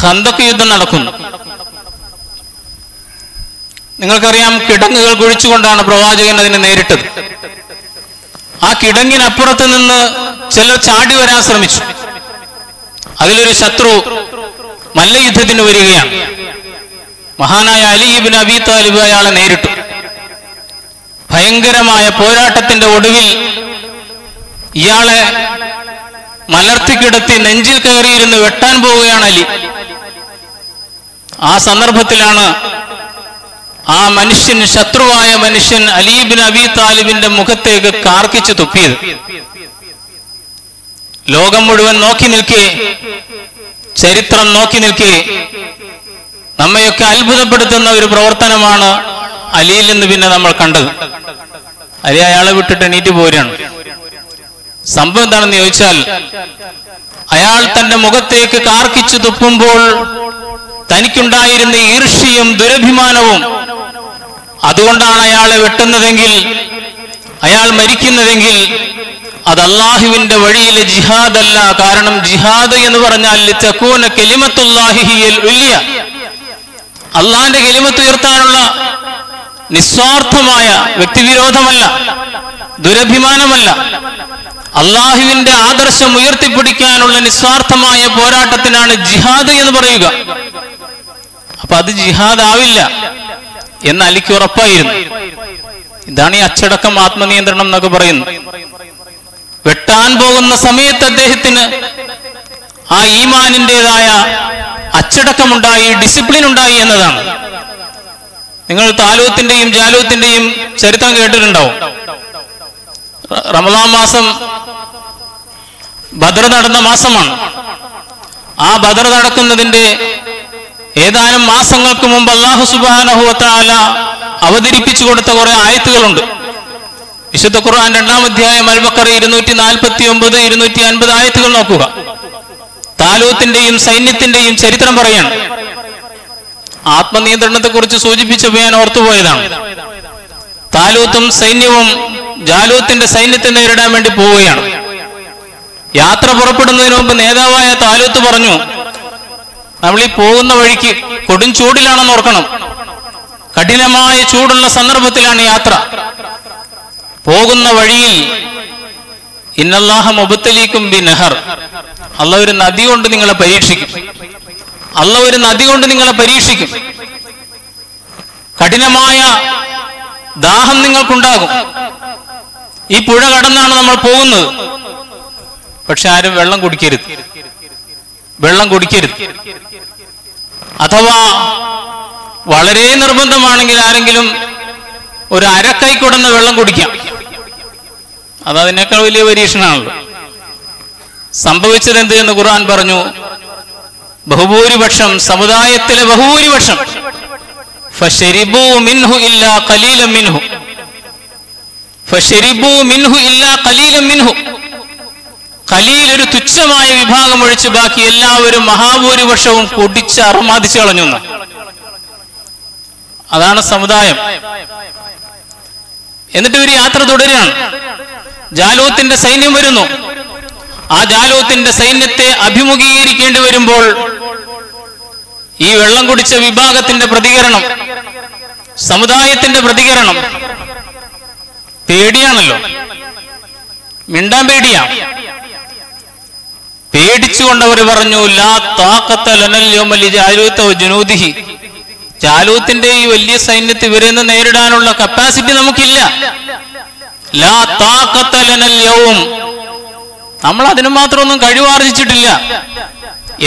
ഹന്തക്ക് യുദ്ധം നടക്കുന്നു. നിങ്ങൾക്കറിയാം കിടങ്ങുകൾ കുഴിച്ചുകൊണ്ടാണ് പ്രവാചകൻ അതിനെ നേരിട്ടത്. ആ കിടങ്ങിനപ്പുറത്ത് നിന്ന് ചിലർ ചാടി വരാൻ ശ്രമിച്ചു. അതിലൊരു ശത്രു മല്ലയുദ്ധത്തിന് വരികയാണ്. മഹാനായ അലിബിൻ അബി താലിബ് അയാളെ നേരിട്ടു. ഭയങ്കരമായ പോരാട്ടത്തിന്റെ ഒടുവിൽ ഇയാളെ മലർത്തിക്കിടത്തി നെഞ്ചിൽ കയറിയിരുന്ന് വെട്ടാൻ പോവുകയാണ് അലി. ആ സന്ദർഭത്തിലാണ് ആ മനുഷ്യൻ ശത്രുവായ മനുഷ്യൻ അലീബിൻ അബി താലിബിന്റെ മുഖത്തേക്ക് കാർക്കിച്ചു തുപ്പിയത്. ലോകം മുഴുവൻ നോക്കി നിൽക്കെ ചരിത്രം നോക്കി നിൽക്കെ നമ്മയൊക്കെ അത്ഭുതപ്പെടുത്തുന്ന ഒരു പ്രവർത്തനമാണ് അലിയിൽ നിന്ന് പിന്നെ നമ്മൾ കണ്ടത്. അലി അയാളെ വിട്ടിട്ട് എണീറ്റ് പോരാണ് സംഭവം എന്താണെന്ന് ചോദിച്ചാൽ അയാൾ തന്റെ മുഖത്തേക്ക് കാർക്കിച്ചു തുപ്പുമ്പോൾ തനിക്കുണ്ടായിരുന്ന ഈർഷ്യയും ദുരഭിമാനവും. അതുകൊണ്ടാണ് അയാളെ വെട്ടുന്നതെങ്കിൽ അയാൾ മരിക്കുന്നതെങ്കിൽ അത് അള്ളാഹുവിന്റെ വഴിയിലെ ജിഹാദ് അല്ല കാരണം ജിഹാദ് എന്ന് പറഞ്ഞാൽ ഉല്യ. അള്ളാഹിന്റെ കെലിമത്ത് ഉയർത്താനുള്ള നിസ്വാർത്ഥമായ വ്യക്തിവിരോധമല്ല ദുരഭിമാനമല്ല. അള്ളാഹുവിന്റെ ആദർശം ഉയർത്തിപ്പിടിക്കാനുള്ള നിസ്വാർത്ഥമായ പോരാട്ടത്തിനാണ് ജിഹാദ് എന്ന് പറയുക. അപ്പൊ അത് ജിഹാദ് ആവില്ല എന്ന് അലിക്ക് ഉറപ്പായിരുന്നു. ഇതാണ് ഈ അച്ചടക്കം ആത്മനിയന്ത്രണം എന്നൊക്കെ പറയുന്നു വെട്ടാൻ പോകുന്ന സമയത്ത് അദ്ദേഹത്തിന് ആ ഈമാനിന്റെതായ അച്ചടക്കമുണ്ടായി ഡിസിപ്ലിൻ ഉണ്ടായി എന്നതാണ്. നിങ്ങൾ താലൂത്തിന്റെയും ജാലൂത്തിന്റെയും ചരിത്രം കേട്ടിട്ടുണ്ടാവും. റമദാം റമദാൻ മാസം ബദർ നടന്ന മാസമാണ്. ആ ബദർ നടക്കുന്നതിന്റെ ഏതാനും മാസങ്ങൾക്ക് മുമ്പ് അള്ളാഹു സുബാനഹുവത്താല അവതരിപ്പിച്ചു കൊടുത്ത കുറെ ആയത്തുകളുണ്ട്. വിശുദ്ധ ഖുർആൻ രണ്ടാം അധ്യായം അൽബക്കറി ഇരുന്നൂറ്റി നാൽപ്പത്തി ഒമ്പത് ഇരുന്നൂറ്റി അൻപത് ആയത്തുകൾ നോക്കുക. താലൂത്തിന്റെയും സൈന്യത്തിന്റെയും ചരിത്രം പറയാണ്. ആത്മനിയന്ത്രണത്തെ കുറിച്ച് സൂചിപ്പിച്ചപ്പോൾ ഞാൻ ഓർത്തുപോയതാണ് താലൂത്തും സൈന്യവും ജാലൂത്തിന്റെ സൈന്യത്തെ നേരിടാൻ വേണ്ടി പോവുകയാണ്. യാത്ര പുറപ്പെടുന്നതിന് മുമ്പ് നേതാവായ താലൂത്ത് പറഞ്ഞു നമ്മൾ ഈ പോകുന്ന വഴിക്ക് കൊടും ചൂടിലാണെന്ന് ഓർക്കണം. കഠിനമായ ചൂടുള്ള സന്ദർഭത്തിലാണ് യാത്ര. പോകുന്ന വഴിയിൽ ഇന്നല്ലാഹ മുബത്തലീക്കും ബി നെഹർ. അല്ല ഒരു നദി കൊണ്ട് നിങ്ങളെ പരീക്ഷിക്കും. അല്ല ഒരു നദി കൊണ്ട് നിങ്ങളെ പരീക്ഷിക്കും. കഠിനമായ ദാഹം നിങ്ങൾക്കുണ്ടാകും. ഈ പുഴ കടന്നാണ് നമ്മൾ പോകുന്നത്. പക്ഷെ ആരും വെള്ളം കുടിക്കരുത്. വെള്ളം കുടിക്കരുത്. അഥവാ വളരെ നിർബന്ധമാണെങ്കിൽ ആരെങ്കിലും ഒരു അരക്കൈ കുടന്ന് വെള്ളം കുടിക്കാം. അത് അതിനേക്കാൾ വലിയ പരീക്ഷണമാണല്ലോ. സംഭവിച്ചത് എന്ത് എന്ന് ഖുർആൻ പറഞ്ഞു? ബഹുഭൂരിപക്ഷം സമുദായത്തിലെ ബഹുഭൂരിപക്ഷം. മിൻഹു ഇല്ലാ ഖലീലം മിൻഹു ഫശരിബൂ മിൻഹു ഇല്ലാ ഖലീലം മിൻഹു ഖലീൽ ഒരു തുച്ഛമായ വിഭാഗം ഒഴിച്ച് ബാക്കി എല്ലാവരും മഹാഭൂരിപക്ഷവും കുടിച്ച് അറുമാദിച്ചു കളഞ്ഞു. അതാണ് സമുദായം. എന്നിട്ട് ഇവർ യാത്ര തുടരുകയാണ്. ജാലോത്തിന്റെ സൈന്യം വരുന്നു. ആ ജാലോത്തിന്റെ സൈന്യത്തെ അഭിമുഖീകരിക്കേണ്ടി വരുമ്പോൾ ഈ വെള്ളം കുടിച്ച വിഭാഗത്തിന്റെ പ്രതികരണം സമുദായത്തിന്റെ പ്രതികരണം പേടിയാണല്ലോ. മിണ്ടാൻ പേടിയാ. പേടിച്ചുകൊണ്ട് അവർ പറഞ്ഞു ലാ ജാലൂത്തിന്റെ ഈ വലിയ സൈന്യത്തെ ഇവരെന്ന് നേരിടാനുള്ള കപ്പാസിറ്റി നമുക്കില്ല. നമ്മൾ അതിനു മാത്രമൊന്നും കഴിവാർജിച്ചിട്ടില്ല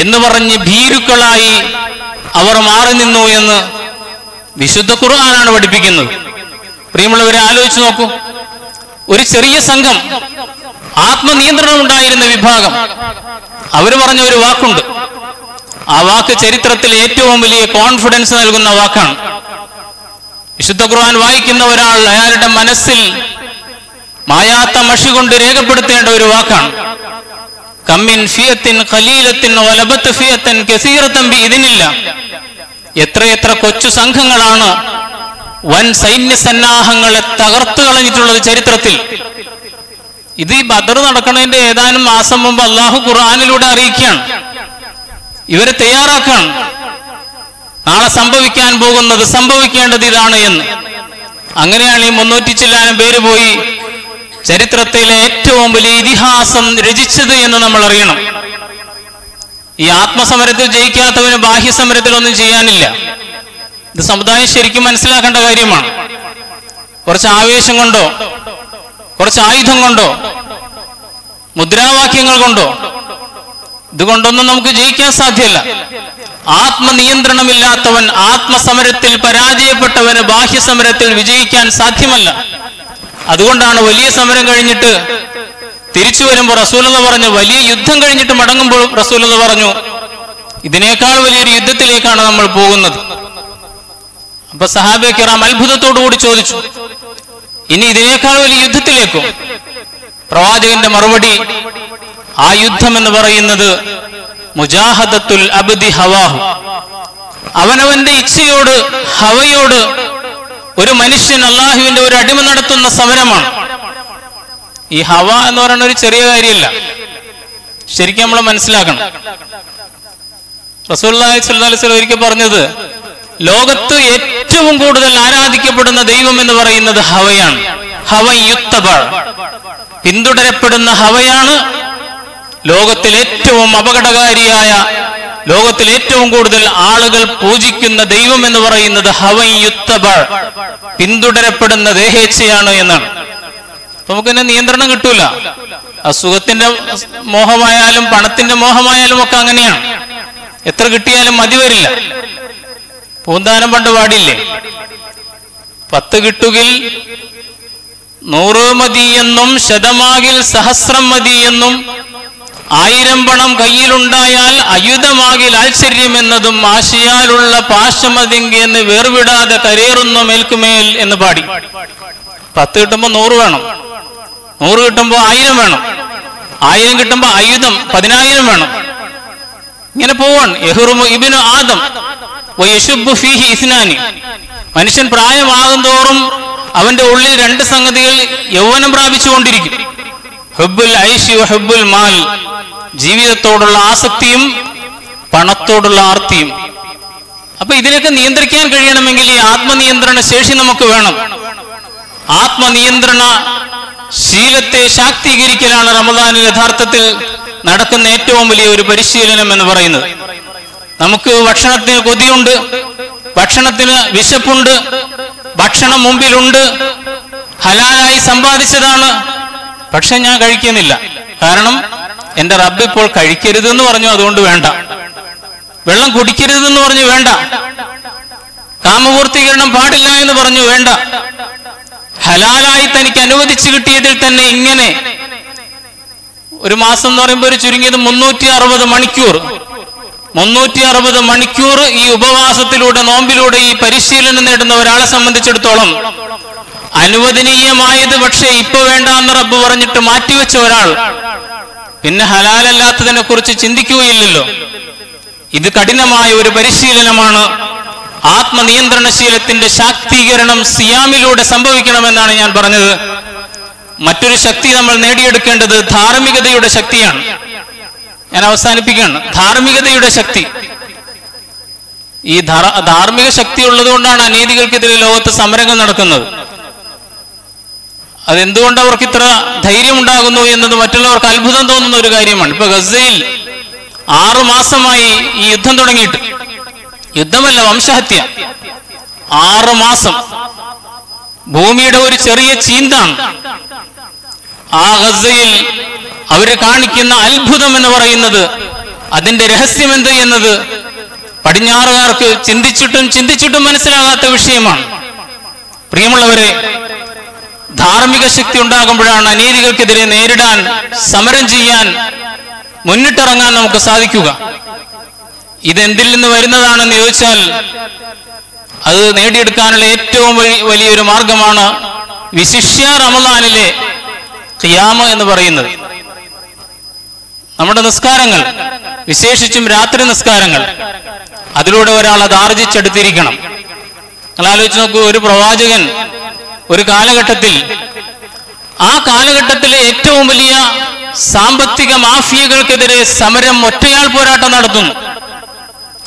എന്ന് പറഞ്ഞ് ഭീരുക്കളായി അവർ മാറി നിന്നു എന്ന് വിശുദ്ധ ഖുർആനാണ് പഠിപ്പിക്കുന്നത്. പ്രിയമുള്ളവരെ ആലോചിച്ച് നോക്കൂ. ഒരു ചെറിയ സംഘം ആത്മനിയന്ത്രണം ഉണ്ടായിരുന്ന വിഭാഗം. അവർ പറഞ്ഞ ഒരു വാക്കുണ്ട്. ആ വാക്ക് ചരിത്രത്തിൽ ഏറ്റവും വലിയ കോൺഫിഡൻസ് നൽകുന്ന വാക്കാണ്. വിശുദ്ധ ഖുർആൻ വായിക്കുന്ന ഒരാൾ അയാളുടെ മനസ്സിൽ മായാത്ത മഷി കൊണ്ട് രേഖപ്പെടുത്തേണ്ട ഒരു വാക്കാണ്. കമ്മിൻ ഫിയത്തിൻ ഖലീലത്തിൻ വലബത്ത് ഫിയത്തൻ കസീറത്തമ്പി ഇതിനില്ല. എത്രയെത്ര കൊച്ചു സംഘങ്ങളാണ് വൻ സൈന്യ സന്നാഹങ്ങളെ തകർത്തു കളഞ്ഞിട്ടുള്ളത് ചരിത്രത്തിൽ. ഇത് ഈ ബദർ നടക്കുന്നതിന്റെ ഏതാനും മാസം മുമ്പ് അള്ളാഹു ഖുർആാനിലൂടെ അറിയിക്കുകയാണ്. ഇവരെ തയ്യാറാക്കുകയാണ് നാളെ സംഭവിക്കാൻ പോകുന്നത് സംഭവിക്കേണ്ടത് ഇതാണ് എന്ന്. അങ്ങനെയാണ് ഈ മുന്നൂറ്റി ചില്ലാനം പേര് പോയി ചരിത്രത്തിലെ ഏറ്റവും വലിയ ഇതിഹാസം രചിച്ചത് എന്ന് നമ്മൾ അറിയണം. ഈ ആത്മസമരത്തിൽ ജയിക്കാത്തവന് ബാഹ്യസമരത്തിൽ ഒന്നും ചെയ്യാനില്ല. ഇത് സമുദായം ശരിക്കും മനസ്സിലാക്കേണ്ട കാര്യമാണ്. കുറച്ച് ആവേശം കൊണ്ടോ കുറച്ച് ആയുധം കൊണ്ടോ മുദ്രാവാക്യങ്ങൾ കൊണ്ടോ ഇതുകൊണ്ടൊന്നും നമുക്ക് ജയിക്കാൻ സാധ്യമല്ല ആത്മനിയന്ത്രണമില്ലാത്തവൻ ആത്മസമരത്തിൽ പരാജയപ്പെട്ടവന് ബാഹ്യസമരത്തിൽ വിജയിക്കാൻ സാധ്യമല്ല. അതുകൊണ്ടാണ് വലിയ സമരം കഴിഞ്ഞിട്ട് തിരിച്ചു വരുമ്പോൾ റസൂലത പറഞ്ഞു വലിയ യുദ്ധം കഴിഞ്ഞിട്ട് മടങ്ങുമ്പോൾ റസൂലത പറഞ്ഞു ഇതിനേക്കാൾ വലിയൊരു യുദ്ധത്തിലേക്കാണ് നമ്മൾ പോകുന്നത്. അപ്പൊ സഹാബെ കിറാം അത്ഭുതത്തോടു കൂടി ചോദിച്ചു ഇനി ഇതിനേക്കാൾ വലിയ യുദ്ധത്തിലേക്കും പ്രവാചകന്റെ മറുപടി ആ യുദ്ധം എന്ന് പറയുന്നത് മുജാഹദത്തുൽ അബ്ദി ഹവാഹു. അവനവന്റെ ഇച്ഛയോട് ഹവയോട് ഒരു മനുഷ്യൻ അള്ളാഹുവിന്റെ ഒരു അടിമ നടത്തുന്ന സമരമാണ്. ഈ ഹവ എന്ന് പറയുന്ന ഒരു ചെറിയ കാര്യമല്ല. ശരിക്കും നമ്മൾ മനസ്സിലാക്കണം. റസൂല്ലി സ്വല്ലം ഒരിക്കൽ പറഞ്ഞത് ലോകത്ത് ഏറ്റവും കൂടുതൽ ആരാധിക്കപ്പെടുന്ന ദൈവം എന്ന് പറയുന്നത് ഹവയാണ്. ഹവ പിന്തുടരപ്പെടുന്ന ഹവയാണ് ലോകത്തിൽ ഏറ്റവും അപകടകാരിയായ ലോകത്തിൽ ഏറ്റവും കൂടുതൽ ആളുകൾ പൂജിക്കുന്ന ദൈവം എന്ന് പറയുന്നത് ഹവൻ പിന്തുടരപ്പെടുന്ന ദേഹേച്ഛയാണ് എന്നാണ്. നമുക്ക് തന്നെ നിയന്ത്രണം കിട്ടൂല. അസുഖത്തിന്റെ മോഹമായാലും പണത്തിന്റെ മോഹമായാലും ഒക്കെ അങ്ങനെയാണ്. എത്ര കിട്ടിയാലും മതി വരില്ല. പൂന്താനം പണ്ട് പാടില്ലേ? പത്ത് കിട്ടുകിൽ നൂറ് മതിയെന്നും ശതമാകിൽ സഹസ്രം മതിയെന്നും ആയിരം പണം കയ്യിലുണ്ടായാൽ അയുധമാകിൽ ആശ്ചര്യമെന്നതും ആശയാലുള്ള പാശമതിങ്കെന്ന് വേർവിടാതെ കരേറുന്നു മേൽക്കുമേൽ എന്ന് പാടി. പത്ത് കിട്ടുമ്പോ നൂറ് വേണം. നൂറ് കിട്ടുമ്പോ ആയിരം വേണം. ആയിരം കിട്ടുമ്പോ ആയുധം പതിനായിരം വേണം. ഇങ്ങനെ പോവാണ്. യഹുറുമു ഇബിനു ആദം. മനുഷ്യൻ പ്രായമാകും തോറും അവന്റെ ഉള്ളിൽ രണ്ട് സംഗതികൾ യൗവനം പ്രാപിച്ചുകൊണ്ടിരിക്കും. ഹുബുൽ ഐഷി മാൽ. ജീവിതത്തോടുള്ള ആസക്തിയും പണത്തോടുള്ള ആർത്തിയും. അപ്പൊ ഇതിനൊക്കെ നിയന്ത്രിക്കാൻ കഴിയണമെങ്കിൽ ഈ ആത്മനിയന്ത്രണ ശേഷി നമുക്ക് വേണം. ആത്മനിയന്ത്രണ ശീലത്തെ ശാക്തീകരിക്കലാണ് റമദാനിൽ യഥാർത്ഥത്തിൽ നടക്കുന്ന ഏറ്റവും വലിയ ഒരു പരിശീലനം എന്ന് പറയുന്നത്. നമുക്ക് ഭക്ഷണത്തിന് കൊതിയുണ്ട് ഭക്ഷണത്തിന് വിശപ്പുണ്ട് ഭക്ഷണം മുമ്പിലുണ്ട്. ഹലാലായി സമ്പാദിച്ചതാണ്. പക്ഷെ ഞാൻ കഴിക്കുന്നില്ല. കാരണം എന്റെ റബ്ബ് ഇപ്പോൾ കഴിക്കരുതെന്ന് പറഞ്ഞു അതുകൊണ്ട് വേണ്ട. വെള്ളം കുടിക്കരുതെന്ന് പറഞ്ഞു വേണ്ട. കാമപൂർത്തീകരണം പാടില്ല എന്ന് പറഞ്ഞു വേണ്ട. ഹലാലായി തനിക്ക് അനുവദിച്ചു കിട്ടിയതിൽ തന്നെ ഇങ്ങനെ. ഒരു മാസം എന്ന് പറയുമ്പോൾ ഒരു ചുരുങ്ങിയത് മുന്നൂറ്റി അറുപത് മണിക്കൂർ. മുന്നൂറ്റി അറുപത് മണിക്കൂർ ഈ ഉപവാസത്തിലൂടെ നോമ്പിലൂടെ ഈ പരിശീലനം നേടുന്ന ഒരാളെ സംബന്ധിച്ചിടത്തോളം അനുവദനീയമായത് പക്ഷേ ഇപ്പൊ വേണ്ട എന്ന് റബ്ബ് പറഞ്ഞിട്ട് മാറ്റിവെച്ച ഒരാൾ. പിന്നെ ഹലാലല്ലാത്തതിനെ കുറിച്ച് ചിന്തിക്കുകയില്ലല്ലോ. ഇത് കഠിനമായ ഒരു പരിശീലനമാണ്. ആത്മനിയന്ത്രണശീലത്തിന്റെ ശാക്തീകരണം സിയാമിലൂടെ സംഭവിക്കണമെന്നാണ് ഞാൻ പറഞ്ഞത്. മറ്റൊരു ശക്തി നമ്മൾ നേടിയെടുക്കേണ്ടത് ധാർമ്മികതയുടെ ശക്തിയാണ്. ഞാൻ അവസാനിപ്പിക്കുകയാണ്. ധാർമ്മികതയുടെ ശക്തി. ഈ ധാർ- ധാർമ്മിക ശക്തി ഉള്ളതുകൊണ്ടാണ് അനീതികൾക്കെതിരെ ലോകത്ത് സമരങ്ങൾ നടക്കുന്നത്. അതെന്തുകൊണ്ട് അവർക്ക് ഇത്ര ധൈര്യം ഉണ്ടാകുന്നു എന്നത് മറ്റുള്ളവർക്ക് അത്ഭുതം തോന്നുന്ന ഒരു കാര്യമാണ്. ഇപ്പൊ ഗസയിൽ ആറു മാസമായി ഈ യുദ്ധം തുടങ്ങിയിട്ട്. യുദ്ധമല്ല വംശഹത്യ. ആറു മാസം. ഭൂമിയുടെ ഒരു ചെറിയ ചീന്താണ്. ആ ഗസയിൽ അവർ കാണിക്കുന്ന അത്ഭുതം എന്ന് പറയുന്നത് അതിന്റെ രഹസ്യം എന്ത് എന്നത്? പടിഞ്ഞാറുകാർക്ക് ചിന്തിച്ചിട്ടും ചിന്തിച്ചിട്ടും മനസ്സിലാകാത്ത വിഷയമാണ്. പ്രിയമുള്ളവരെ ധാർമ്മിക ശക്തി ഉണ്ടാകുമ്പോഴാണ് അനീതികൾക്കെതിരെ നേരിടാൻ സമരം ചെയ്യാൻ മുന്നിട്ടിറങ്ങാൻ നമുക്ക് സാധിക്കുക. ഇതെന്തിൽ നിന്ന് വരുന്നതാണെന്ന് ചോദിച്ചാൽ അത് നേടിയെടുക്കാനുള്ള ഏറ്റവും വലി- വലിയൊരു മാർഗമാണ് വിശിഷ്യ റമദാനിലെ ഖിയാമ എന്ന് പറയുന്നത്. നമ്മുടെ നിസ്കാരങ്ങൾ വിശേഷിച്ചും രാത്രി നിസ്കാരങ്ങൾ. അതിലൂടെ ഒരാൾ അത് ആർജിച്ചെടുത്തിരിക്കണം. നിങ്ങൾ ആലോചിച്ച് നോക്കൂ ഒരു പ്രവാചകൻ ഒരു കാലഘട്ടത്തിൽ ആ കാലഘട്ടത്തിലെ ഏറ്റവും വലിയ സാമ്പത്തിക മാഫിയകൾക്കെതിരെ സമരം ഒറ്റയാൾ പോരാട്ടം നടത്തുന്നു.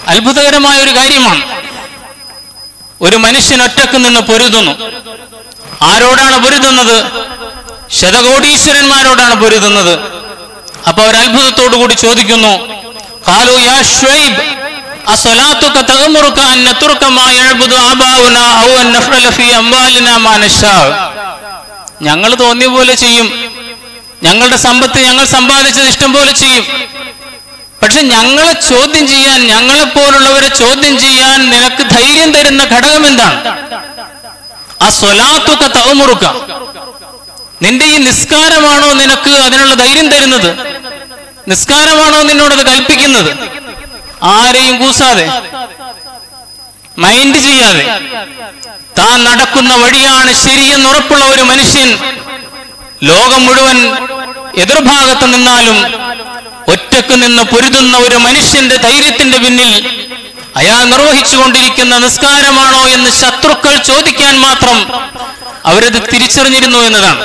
അത്ഭുതകരമായ ഒരു കാര്യമാണ്. ഒരു മനുഷ്യൻ ഒറ്റയ്ക്ക് നിന്ന് പൊരുതുന്നു. ആരോടാണ് പൊരുതുന്നത്? ശതകോടീശ്വരന്മാരോടാണ് പൊരുതുന്നത്. അപ്പൊ അവർ അത്ഭുതത്തോടു കൂടി ചോദിക്കുന്നു. "ഖാലൂ യാ അൻ മാ ഔ അൻ മാ ഞങ്ങൾ തോന്നിയ പോലെ ചെയ്യും. ഞങ്ങളുടെ സമ്പത്ത് ഞങ്ങൾ സമ്പാദിച്ചത് ഇഷ്ടം പോലെ ചെയ്യും. പക്ഷെ ഞങ്ങളെ ചോദ്യം ചെയ്യാൻ ഞങ്ങളെ പോലുള്ളവരെ ചോദ്യം ചെയ്യാൻ നിനക്ക് ധൈര്യം തരുന്ന ഘടകം എന്താണ്? ആ സ്വലാത്തുക തവമുറുക്ക നിന്റെ ഈ നിസ്കാരമാണോ നിനക്ക് അതിനുള്ള ധൈര്യം തരുന്നത്? നിസ്കാരമാണോ നിന്നോടത് കൽപ്പിക്കുന്നത്? ആരെയും കൂസാതെ മൈൻഡ് ചെയ്യാതെ താൻ നടക്കുന്ന വഴിയാണ് ശരിയെന്ന് ഉറപ്പുള്ള ഒരു മനുഷ്യൻ ലോകം മുഴുവൻ എതിർഭാഗത്ത് നിന്നാലും ഒറ്റയ്ക്ക് നിന്ന് പൊരുതുന്ന ഒരു മനുഷ്യന്റെ ധൈര്യത്തിന്റെ പിന്നിൽ അയാൾ നിർവഹിച്ചുകൊണ്ടിരിക്കുന്ന നിസ്കാരമാണോ എന്ന് ശത്രുക്കൾ ചോദിക്കാൻ മാത്രം അവരത് തിരിച്ചറിഞ്ഞിരുന്നു എന്നതാണ്.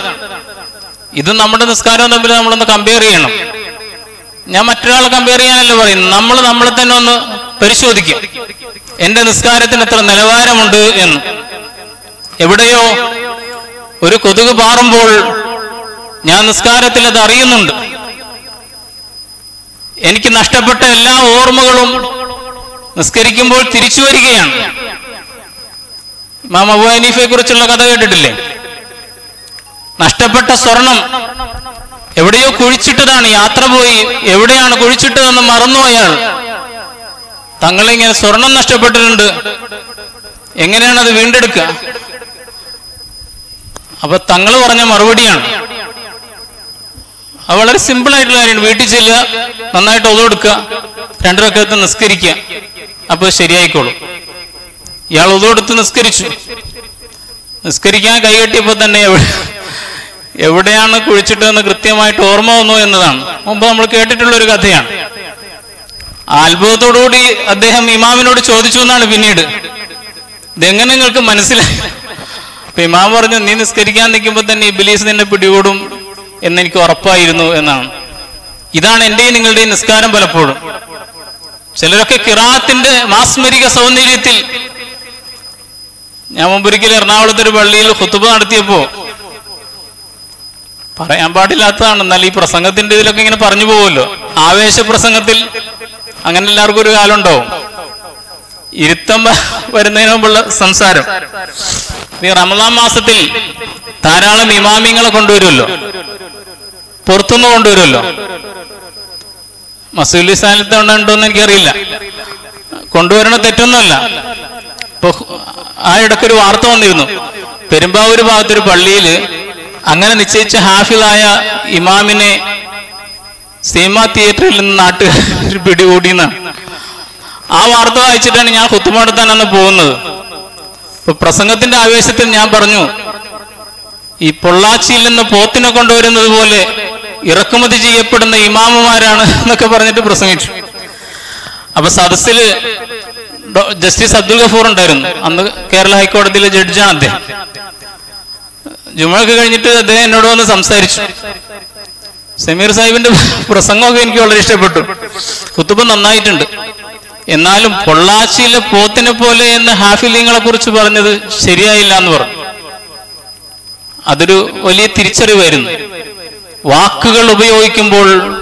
ഇത് നമ്മുടെ നിസ്കാരവും തമ്മിൽ നമ്മളൊന്ന് കമ്പയർ ചെയ്യണം. ഞാൻ മറ്റൊരാളെ കമ്പയർ ചെയ്യാനല്ല പറയും. നമ്മൾ നമ്മളെ തന്നെ ഒന്ന് പരിശോധിക്കും. എന്റെ നിസ്കാരത്തിന് എത്ര നിലവാരമുണ്ട് എന്ന്. എവിടെയോ ഒരു കൊതുക് പാറുമ്പോൾ ഞാൻ നിസ്കാരത്തിൽ അത് അറിയുന്നുണ്ട്. എനിക്ക് നഷ്ടപ്പെട്ട എല്ലാ ഓർമ്മകളും നിസ്കരിക്കുമ്പോൾ തിരിച്ചു വരികയാണ്. മാം ഹനീഫയെ കുറിച്ചുള്ള കഥ കേട്ടിട്ടില്ലേ? നഷ്ടപ്പെട്ട സ്വർണം എവിടെയോ കുഴിച്ചിട്ടതാണ് യാത്ര പോയി എവിടെയാണ് കുഴിച്ചിട്ടതെന്ന് മറന്നു അയാൾ തങ്ങളിങ്ങനെ സ്വർണം നഷ്ടപ്പെട്ടിട്ടുണ്ട്. എങ്ങനെയാണ് അത് വീണ്ടെടുക്കുക? അപ്പൊ തങ്ങൾ പറഞ്ഞ മറുപടിയാണ്. അത് വളരെ സിമ്പിൾ ആയിട്ടുള്ള കാര്യമാണ്. വീട്ടിൽ ചെല്ലുക നന്നായിട്ട് ഒതുകൊടുക്കുക രണ്ടു റക്കത്ത് നിസ്കരിക്കുക. അപ്പൊ ശരിയായിക്കോളും. ഇയാൾ ഒതുകൊടുത്ത് നിസ്കരിച്ചു. നിസ്കരിക്കാൻ കൈകെട്ടിയപ്പോ തന്നെ എവിടെയാണ് കുഴിച്ചിട്ടതെന്ന് കൃത്യമായിട്ട് ഓർമ്മ വന്നു എന്നതാണ്. മുമ്പ് നമ്മൾ കേട്ടിട്ടുള്ള ഒരു കഥയാണ്. അത്ഭുതത്തോടുകൂടി അദ്ദേഹം ഇമാമിനോട് ചോദിച്ചു എന്നാണ് പിന്നീട്. ഇതെങ്ങനെ നിങ്ങൾക്ക് മനസ്സിലായി? അപ്പൊ ഇമാം പറഞ്ഞു നീ നിസ്കരിക്കാൻ നിൽക്കുമ്പോൾ തന്നെ ഇബിലീസ് നിന്നെ പിടികൂടും എന്നെനിക്ക് ഉറപ്പായിരുന്നു എന്നാണ്. ഇതാണ് എന്റെയും നിങ്ങളുടെയും നിസ്കാരം പലപ്പോഴും. ചിലരൊക്കെ കിറാത്തിന്റെ മാസ്മരിക സൗന്ദര്യത്തിൽ ഞാൻ മുമ്പൊരിക്കൽ എറണാകുളത്തൊരു പള്ളിയിൽ ഹുത്തുബ നടത്തിയപ്പോ പറയാൻ പാടില്ലാത്തതാണ്. എന്നാൽ ഈ പ്രസംഗത്തിന്റെ ഇതിലൊക്കെ ഇങ്ങനെ പറഞ്ഞു പോകുമല്ലോ. ആവേശ പ്രസംഗത്തിൽ അങ്ങനെ എല്ലാവർക്കും ഒരു കാലം ഇരുത്തം വരുന്നതിന് മുമ്പുള്ള സംസാരം. ഈ റമദാൻ മാസത്തിൽ ധാരാളം ഇമാമിങ്ങളെ കൊണ്ടുവരുമല്ലോ. പുറത്തുനിന്ന് കൊണ്ടുവരുമല്ലോ. മസൂലി സ്ഥാനത്ത് ഉണ്ടോ എനിക്കറിയില്ല. കൊണ്ടുവരണ തെറ്റൊന്നുമല്ല. ഇപ്പൊ ആ ഇടക്കൊരു വാർത്ത വന്നിരുന്നു. പെരുമ്പാവൂർ ഭാഗത്തൊരു പള്ളിയിൽ അങ്ങനെ നിശ്ചയിച്ച ഹാഫിളായ ഇമാമിനെ സിനിമ തിയേറ്ററിൽ നിന്ന് നാട്ടുകാർ പിടികൂടിയെന്നാണ് ആ വാർത്ത വായിച്ചിട്ടാണ് ഞാൻ കുത്തുമാടത്താൻ അന്ന് പോകുന്നത്. ഇപ്പൊ പ്രസംഗത്തിന്റെ ആവേശത്തിൽ ഞാൻ പറഞ്ഞു ഈ പൊള്ളാച്ചിയിൽ നിന്ന് പോത്തിനെ കൊണ്ടുവരുന്നത് പോലെ ഇറക്കുമതി ചെയ്യപ്പെടുന്ന ഇമാമുമാരാണ് എന്നൊക്കെ പറഞ്ഞിട്ട് പ്രസംഗിച്ചു. അപ്പൊ സദസ്സിൽ ജസ്റ്റിസ് അബ്ദുൽ ഗഫൂർ ഉണ്ടായിരുന്നു. അന്ന് കേരള ഹൈക്കോടതിയിലെ ജഡ്ജാണ് അദ്ദേഹം. ജുമഴൊക്കെ കഴിഞ്ഞിട്ട് അദ്ദേഹം എന്നോട് വന്ന് സംസാരിച്ചു. സമീർ സാഹിബിന്റെ പ്രസംഗമൊക്കെ എനിക്ക് വളരെ ഇഷ്ടപ്പെട്ടു. കുത്തുബ് നന്നായിട്ടുണ്ട്. എന്നാലും പൊള്ളാച്ചിയിലെ പോത്തിനെ പോലെ എന്ന് ഹാഫിലിങ്ങളെ കുറിച്ച് പറഞ്ഞത് ശരിയായില്ല എന്ന് പറഞ്ഞു. അതൊരു വലിയ തിരിച്ചറിവായിരുന്നു. വാക്കുകൾ ഉപയോഗിക്കുമ്പോൾ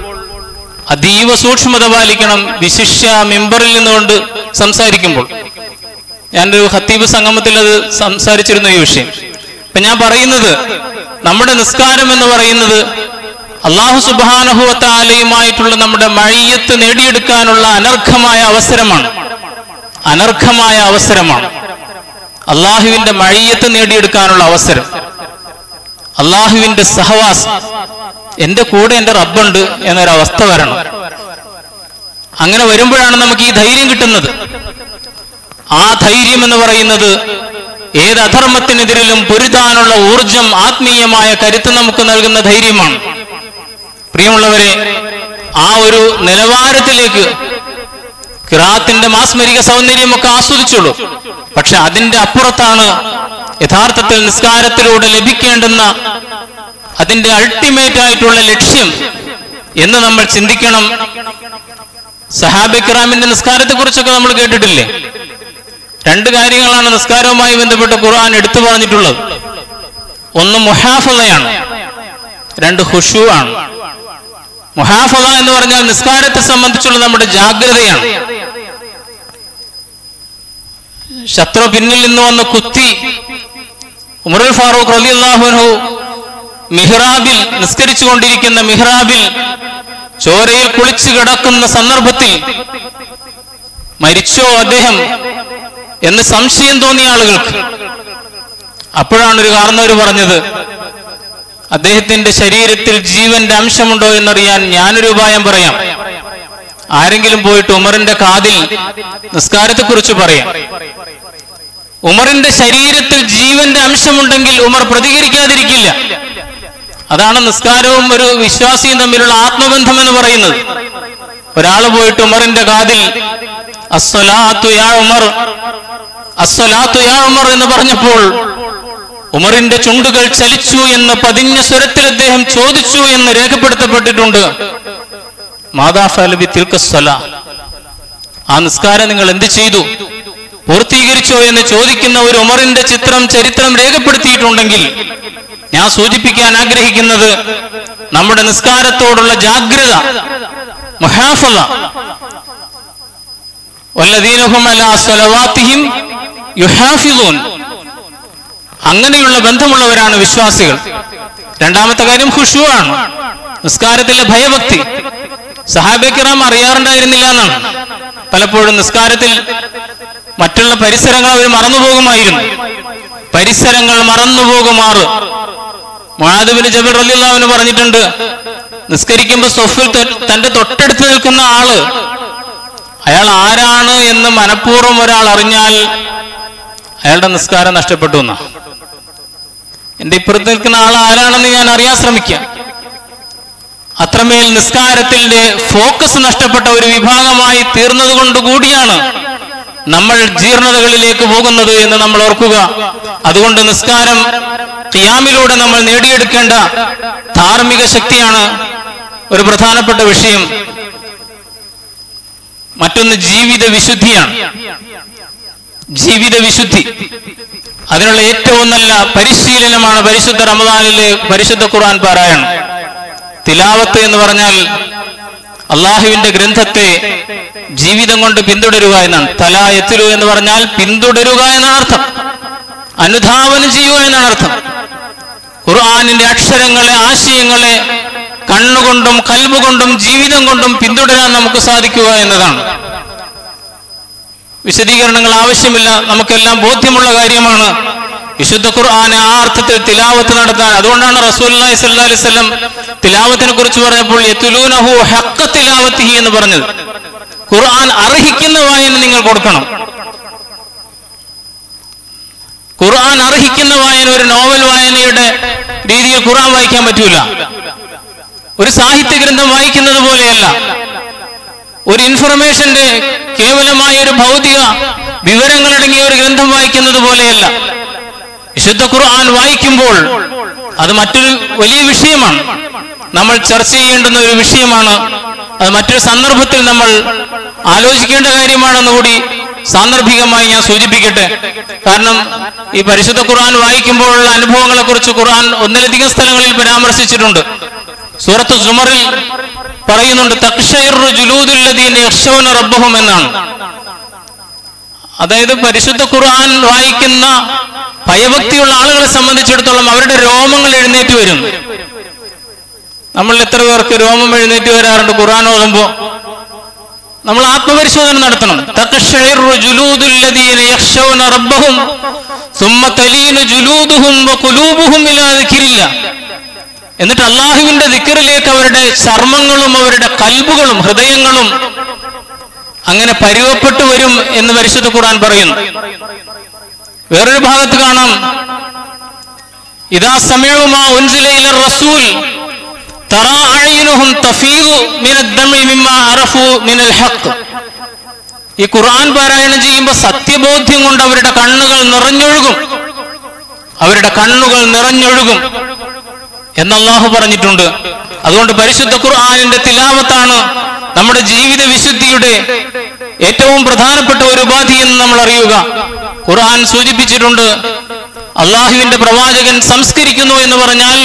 അതീവ സൂക്ഷ്മത പാലിക്കണം വിശിഷ്യ മെമ്പറിൽ നിന്നുകൊണ്ട് സംസാരിക്കുമ്പോൾ. ഞാനൊരു ഹത്തീബ് സംഗമത്തിൽ അത് സംസാരിച്ചിരുന്നു ഈ വിഷയം. ഇപ്പൊ ഞാൻ പറയുന്നത് നമ്മുടെ നിസ്കാരം എന്ന് പറയുന്നത് അള്ളാഹു സുബാനഹുവത്താലയുമായിട്ടുള്ള നമ്മുടെ മഴയത്ത് നേടിയെടുക്കാനുള്ള അനർഘമായ അവസരമാണ്. അനർഘമായ അവസരമാണ്. അള്ളാഹുവിന്റെ മഴയത്ത് നേടിയെടുക്കാനുള്ള അവസരം. അള്ളാഹുവിന്റെ സഹവാസം എന്റെ കൂടെ എന്റെ റബ്ബുണ്ട് എന്നൊരവസ്ഥ വരണം. അങ്ങനെ വരുമ്പോഴാണ് നമുക്ക് ഈ ധൈര്യം കിട്ടുന്നത്. ആ ധൈര്യം എന്ന് പറയുന്നത് ഏത് അധർമ്മത്തിനെതിരിലും പൊരുതാനുള്ള ഊർജം ആത്മീയമായ കരുത്ത് നമുക്ക് നൽകുന്ന ധൈര്യമാണ്. പ്രിയമുള്ളവരെ ആ ഒരു നിലവാരത്തിലേക്ക് കിറാത്തിന്റെ മാസ്മരിക സൗന്ദര്യമൊക്കെ ആസ്വദിച്ചുള്ളൂ. പക്ഷെ അതിന്റെ അപ്പുറത്താണ് യഥാർത്ഥത്തിൽ നിസ്കാരത്തിലൂടെ ലഭിക്കേണ്ടുന്ന അതിന്റെ അൾട്ടിമേറ്റ് ആയിട്ടുള്ള ലക്ഷ്യം എന്ന് നമ്മൾ ചിന്തിക്കണം. സഹാബി കിറാമിന്റെ നിസ്കാരത്തെ കുറിച്ചൊക്കെ നമ്മൾ കേട്ടിട്ടില്ലേ? രണ്ട് കാര്യങ്ങളാണ് നിസ്കാരവുമായി ബന്ധപ്പെട്ട് ഖുർആൻ എടുത്തു പറഞ്ഞിട്ടുള്ളത്. ഒന്ന് മുഹാഫതയാണ് രണ്ട് ഹുഷു ആണ് മുഹാഫത എന്ന് പറഞ്ഞാൽ നിസ്കാരത്തെ സംബന്ധിച്ചുള്ള നമ്മുടെ ജാഗ്രതയാണ്. ശത്രു പിന്നിൽ നിന്ന് വന്ന് കുത്തി ഉമറുൽ ഫാറൂഖ് റലി അള്ളാഹുനു മിഹ്റാബിൽ നിസ്കരിച്ചു കൊണ്ടിരിക്കുന്ന മിഹ്റാബിൽ ചോരയിൽ കുളിച്ചു കിടക്കുന്ന സന്ദർഭത്തിൽ മരിച്ചോ അദ്ദേഹം? എന്ന് സംശയം തോന്നിയ ആളുകൾക്ക്. അപ്പോഴാണ് ഒരു കാരണവർ പറഞ്ഞത് അദ്ദേഹത്തിന്റെ ശരീരത്തിൽ ജീവന്റെ അംശമുണ്ടോ എന്നറിയാൻ ഞാനൊരു ഉപായം പറയാം. ആരെങ്കിലും പോയിട്ട് ഉമറിന്റെ കാതിൽ നിസ്കാരത്തെക്കുറിച്ച് പറയാം. ഉമറിന്റെ ശരീരത്തിൽ ജീവന്റെ അംശമുണ്ടെങ്കിൽ ഉമർ പ്രതികരിക്കാതിരിക്കില്ല. അതാണ് നിസ്കാരവും ഒരു വിശ്വാസിയും തമ്മിലുള്ള ആത്മബന്ധം എന്ന് പറയുന്നത്. ഒരാൾ പോയിട്ട് ഉമറിന്റെ കാതിൽ എന്ന് പറഞ്ഞപ്പോൾ ഉമറിന്റെ ചുണ്ടുകൾ ചലിച്ചു എന്ന് പതിഞ്ഞ സ്വരത്തിൽ അദ്ദേഹം ചോദിച്ചു എന്ന് രേഖപ്പെടുത്തപ്പെട്ടിട്ടുണ്ട്. മാതാഫലബി തിൽക്കസ്വല ആ നിസ്കാരം നിങ്ങൾ എന്ത് ചെയ്തു? പൂർത്തീകരിച്ചോ എന്ന് ചോദിക്കുന്ന ഒരു ഉമറിന്റെ ചിത്രം ചരിത്രം രേഖപ്പെടുത്തിയിട്ടുണ്ടെങ്കിൽ ഞാൻ സൂചിപ്പിക്കാൻ ആഗ്രഹിക്കുന്നത് നമ്മുടെ നിസ്കാരത്തോടുള്ള ജാഗ്രത മുഹാഫല അങ്ങനെയുള്ള ബന്ധമുള്ളവരാണ് വിശ്വാസികൾ. രണ്ടാമത്തെ കാര്യം ഖുഷു ആണ് നിസ്കാരത്തിലെ ഭയഭക്തി. സഹാബിക്കറാം അറിയാറുണ്ടായിരുന്നില്ല എന്നാണ്. പലപ്പോഴും നിസ്കാരത്തിൽ മറ്റുള്ള പരിസരങ്ങൾ അവർ മറന്നുപോകുമായിരുന്നു. പരിസരങ്ങൾ മറന്നുപോകുമാറ്. മുഹാദുബിന് ജബിർ റലിള്ളാവിന് പറഞ്ഞിട്ടുണ്ട് നിസ്കരിക്കുമ്പോൾ സൊഫിൽ തന്റെ തൊട്ടടുത്ത് നിൽക്കുന്ന ആൾ അയാൾ ആരാണ് എന്ന് മനഃപൂർവം ഒരാൾ അറിഞ്ഞാൽ അയാളുടെ നിസ്കാരം നഷ്ടപ്പെട്ടു എന്നാ. എന്റെ ഇപ്പുറത്ത് നിൽക്കുന്ന ആൾ ആരാണെന്ന് ഞാൻ അറിയാൻ ശ്രമിക്കാം. അത്രമേൽ നിസ്കാരത്തിന്റെ ഫോക്കസ് നഷ്ടപ്പെട്ട ഒരു വിഭാഗമായി തീർന്നതുകൊണ്ട് കൂടിയാണ് നമ്മൾ ജീർണതകളിലേക്ക് പോകുന്നത് എന്ന് നമ്മൾ ഓർക്കുക. അതുകൊണ്ട് നിസ്കാരം ക്യാമിലൂടെ നമ്മൾ നേടിയെടുക്കേണ്ട ധാർമ്മിക ശക്തിയാണ് ഒരു പ്രധാനപ്പെട്ട വിഷയം. മറ്റൊന്ന് ജീവിത വിശുദ്ധിയാണ് ജീവിത വിശുദ്ധി അതിനുള്ള ഏറ്റവും നല്ല പരിശീലനമാണ് പരിശുദ്ധ റമദാനിലെ പരിശുദ്ധ ഖുർആൻ പാരായണം. തിലാവത്ത് എന്ന് പറഞ്ഞാൽ അള്ളാഹുവിന്റെ ഗ്രന്ഥത്തെ ജീവിതം കൊണ്ട് പിന്തുടരുക എന്നാണ്. തല എത്തിലു എന്ന് പറഞ്ഞാൽ പിന്തുടരുക എന്നാണ് അർത്ഥം. അനുധാവനം ചെയ്യുക എന്നാണ് അർത്ഥം. ഖുർആാനിന്റെ അക്ഷരങ്ങളെ ആശയങ്ങളെ കണ്ണുകൊണ്ടും കൽബുകൊണ്ടും ജീവിതം കൊണ്ടും പിന്തുടരാൻ നമുക്ക് സാധിക്കുക എന്നതാണ്. വിശദീകരണങ്ങൾ ആവശ്യമില്ല. നമുക്കെല്ലാം ബോധ്യമുള്ള കാര്യമാണ്. വിശുദ്ധ ഖുർആനെ ആ അർത്ഥത്തിൽ തിലാവത്ത് നടത്താൻ. അതുകൊണ്ടാണ് അലൈഹി വസല്ലം തിലാവത്തിനെ കുറിച്ച് പറഞ്ഞപ്പോൾ എന്ന് പറഞ്ഞത്. ഖുർആൻ അർഹിക്കുന്ന വായന നിങ്ങൾ കൊടുക്കണം. ഖുർആൻ അർഹിക്കുന്ന വായന ഒരു നോവൽ വായനയുടെ രീതിയിൽ ഖുർആൻ വായിക്കാൻ പറ്റൂല. ഒരു സാഹിത്യ ഗ്രന്ഥം വായിക്കുന്നത് പോലെയല്ല. ഒരു ഇൻഫർമേഷന്റെ കേവലമായ ഒരു ഭൗതിക വിവരങ്ങളടങ്ങിയ ഒരു ഗ്രന്ഥം വായിക്കുന്നത് പോലെയല്ല. വിശുദ്ധ ഖുർആൻ വായിക്കുമ്പോൾ അത് മറ്റൊരു വലിയ വിഷയമാണ്. നമ്മൾ ചർച്ച ചെയ്യേണ്ടുന്ന ഒരു വിഷയമാണ്. അത് മറ്റൊരു സന്ദർഭത്തിൽ നമ്മൾ ആലോചിക്കേണ്ട കാര്യമാണെന്ന് കൂടി സാന്ദർഭികമായി ഞാൻ സൂചിപ്പിക്കട്ടെ. കാരണം ഈ പരിശുദ്ധ ഖുർആൻ വായിക്കുമ്പോഴുള്ള അനുഭവങ്ങളെ കുറിച്ച് ഖുർആൻ ഒന്നിലധികം സ്ഥലങ്ങളിൽ പരാമർശിച്ചിട്ടുണ്ട്. സൂറത്ത് സുമറിൽ പറയുന്നുണ്ട് റബ്ബഹും എന്നാണ്. അതായത് പരിശുദ്ധ ഖുർആൻ വായിക്കുന്ന ഭയഭക്തിയുള്ള ആളുകളെ സംബന്ധിച്ചിടത്തോളം അവരുടെ രോമങ്ങൾ എഴുന്നേറ്റ് വരും. നമ്മൾ എത്ര പേർക്ക് രോമം എഴുന്നേറ്റ് വരാറുണ്ട് ഖുർആൻ ഓതുമ്പോ നമ്മൾ ആത്മപരിശോധന നടത്തണം. റബ്ബഹും സുമ്മ തലീനു ജുലൂദുഹും വഖുലൂബുഹും ഇലാ എന്നിട്ട് അള്ളാഹുവിന്റെ ദിക്കറിലേക്ക് അവരുടെ ചർമ്മങ്ങളും അവരുടെ കൽബുകളും ഹൃദയങ്ങളും അങ്ങനെ പരുവപ്പെട്ടു വരും എന്ന് പരിശുദ്ധ ഖുർആൻ പറയുന്നു. വേറൊരു ഭാഗത്ത് കാണാം. ഇതാ സമയവുമാ റസൂൽ ഈ ഖുർആൻ പാരായണം ചെയ്യുമ്പോൾ സത്യബോധ്യം കൊണ്ട് അവരുടെ കണ്ണുകൾ നിറഞ്ഞൊഴുകും. അവരുടെ കണ്ണുകൾ നിറഞ്ഞൊഴുകും. എന്ന് അള്ളാഹു പറഞ്ഞിട്ടുണ്ട്. അതുകൊണ്ട് പരിശുദ്ധ ഖുർആാനിന്റെ തിലാവത്താണ് നമ്മുടെ ജീവിത വിശുദ്ധിയുടെ ഏറ്റവും പ്രധാനപ്പെട്ട ഒരു ഉപാധി എന്ന് നമ്മൾ അറിയുക. ഖുർആൻ സൂചിപ്പിച്ചിട്ടുണ്ട് അള്ളാഹുവിന്റെ പ്രവാചകൻ സംസ്കരിക്കുന്നു എന്ന് പറഞ്ഞാൽ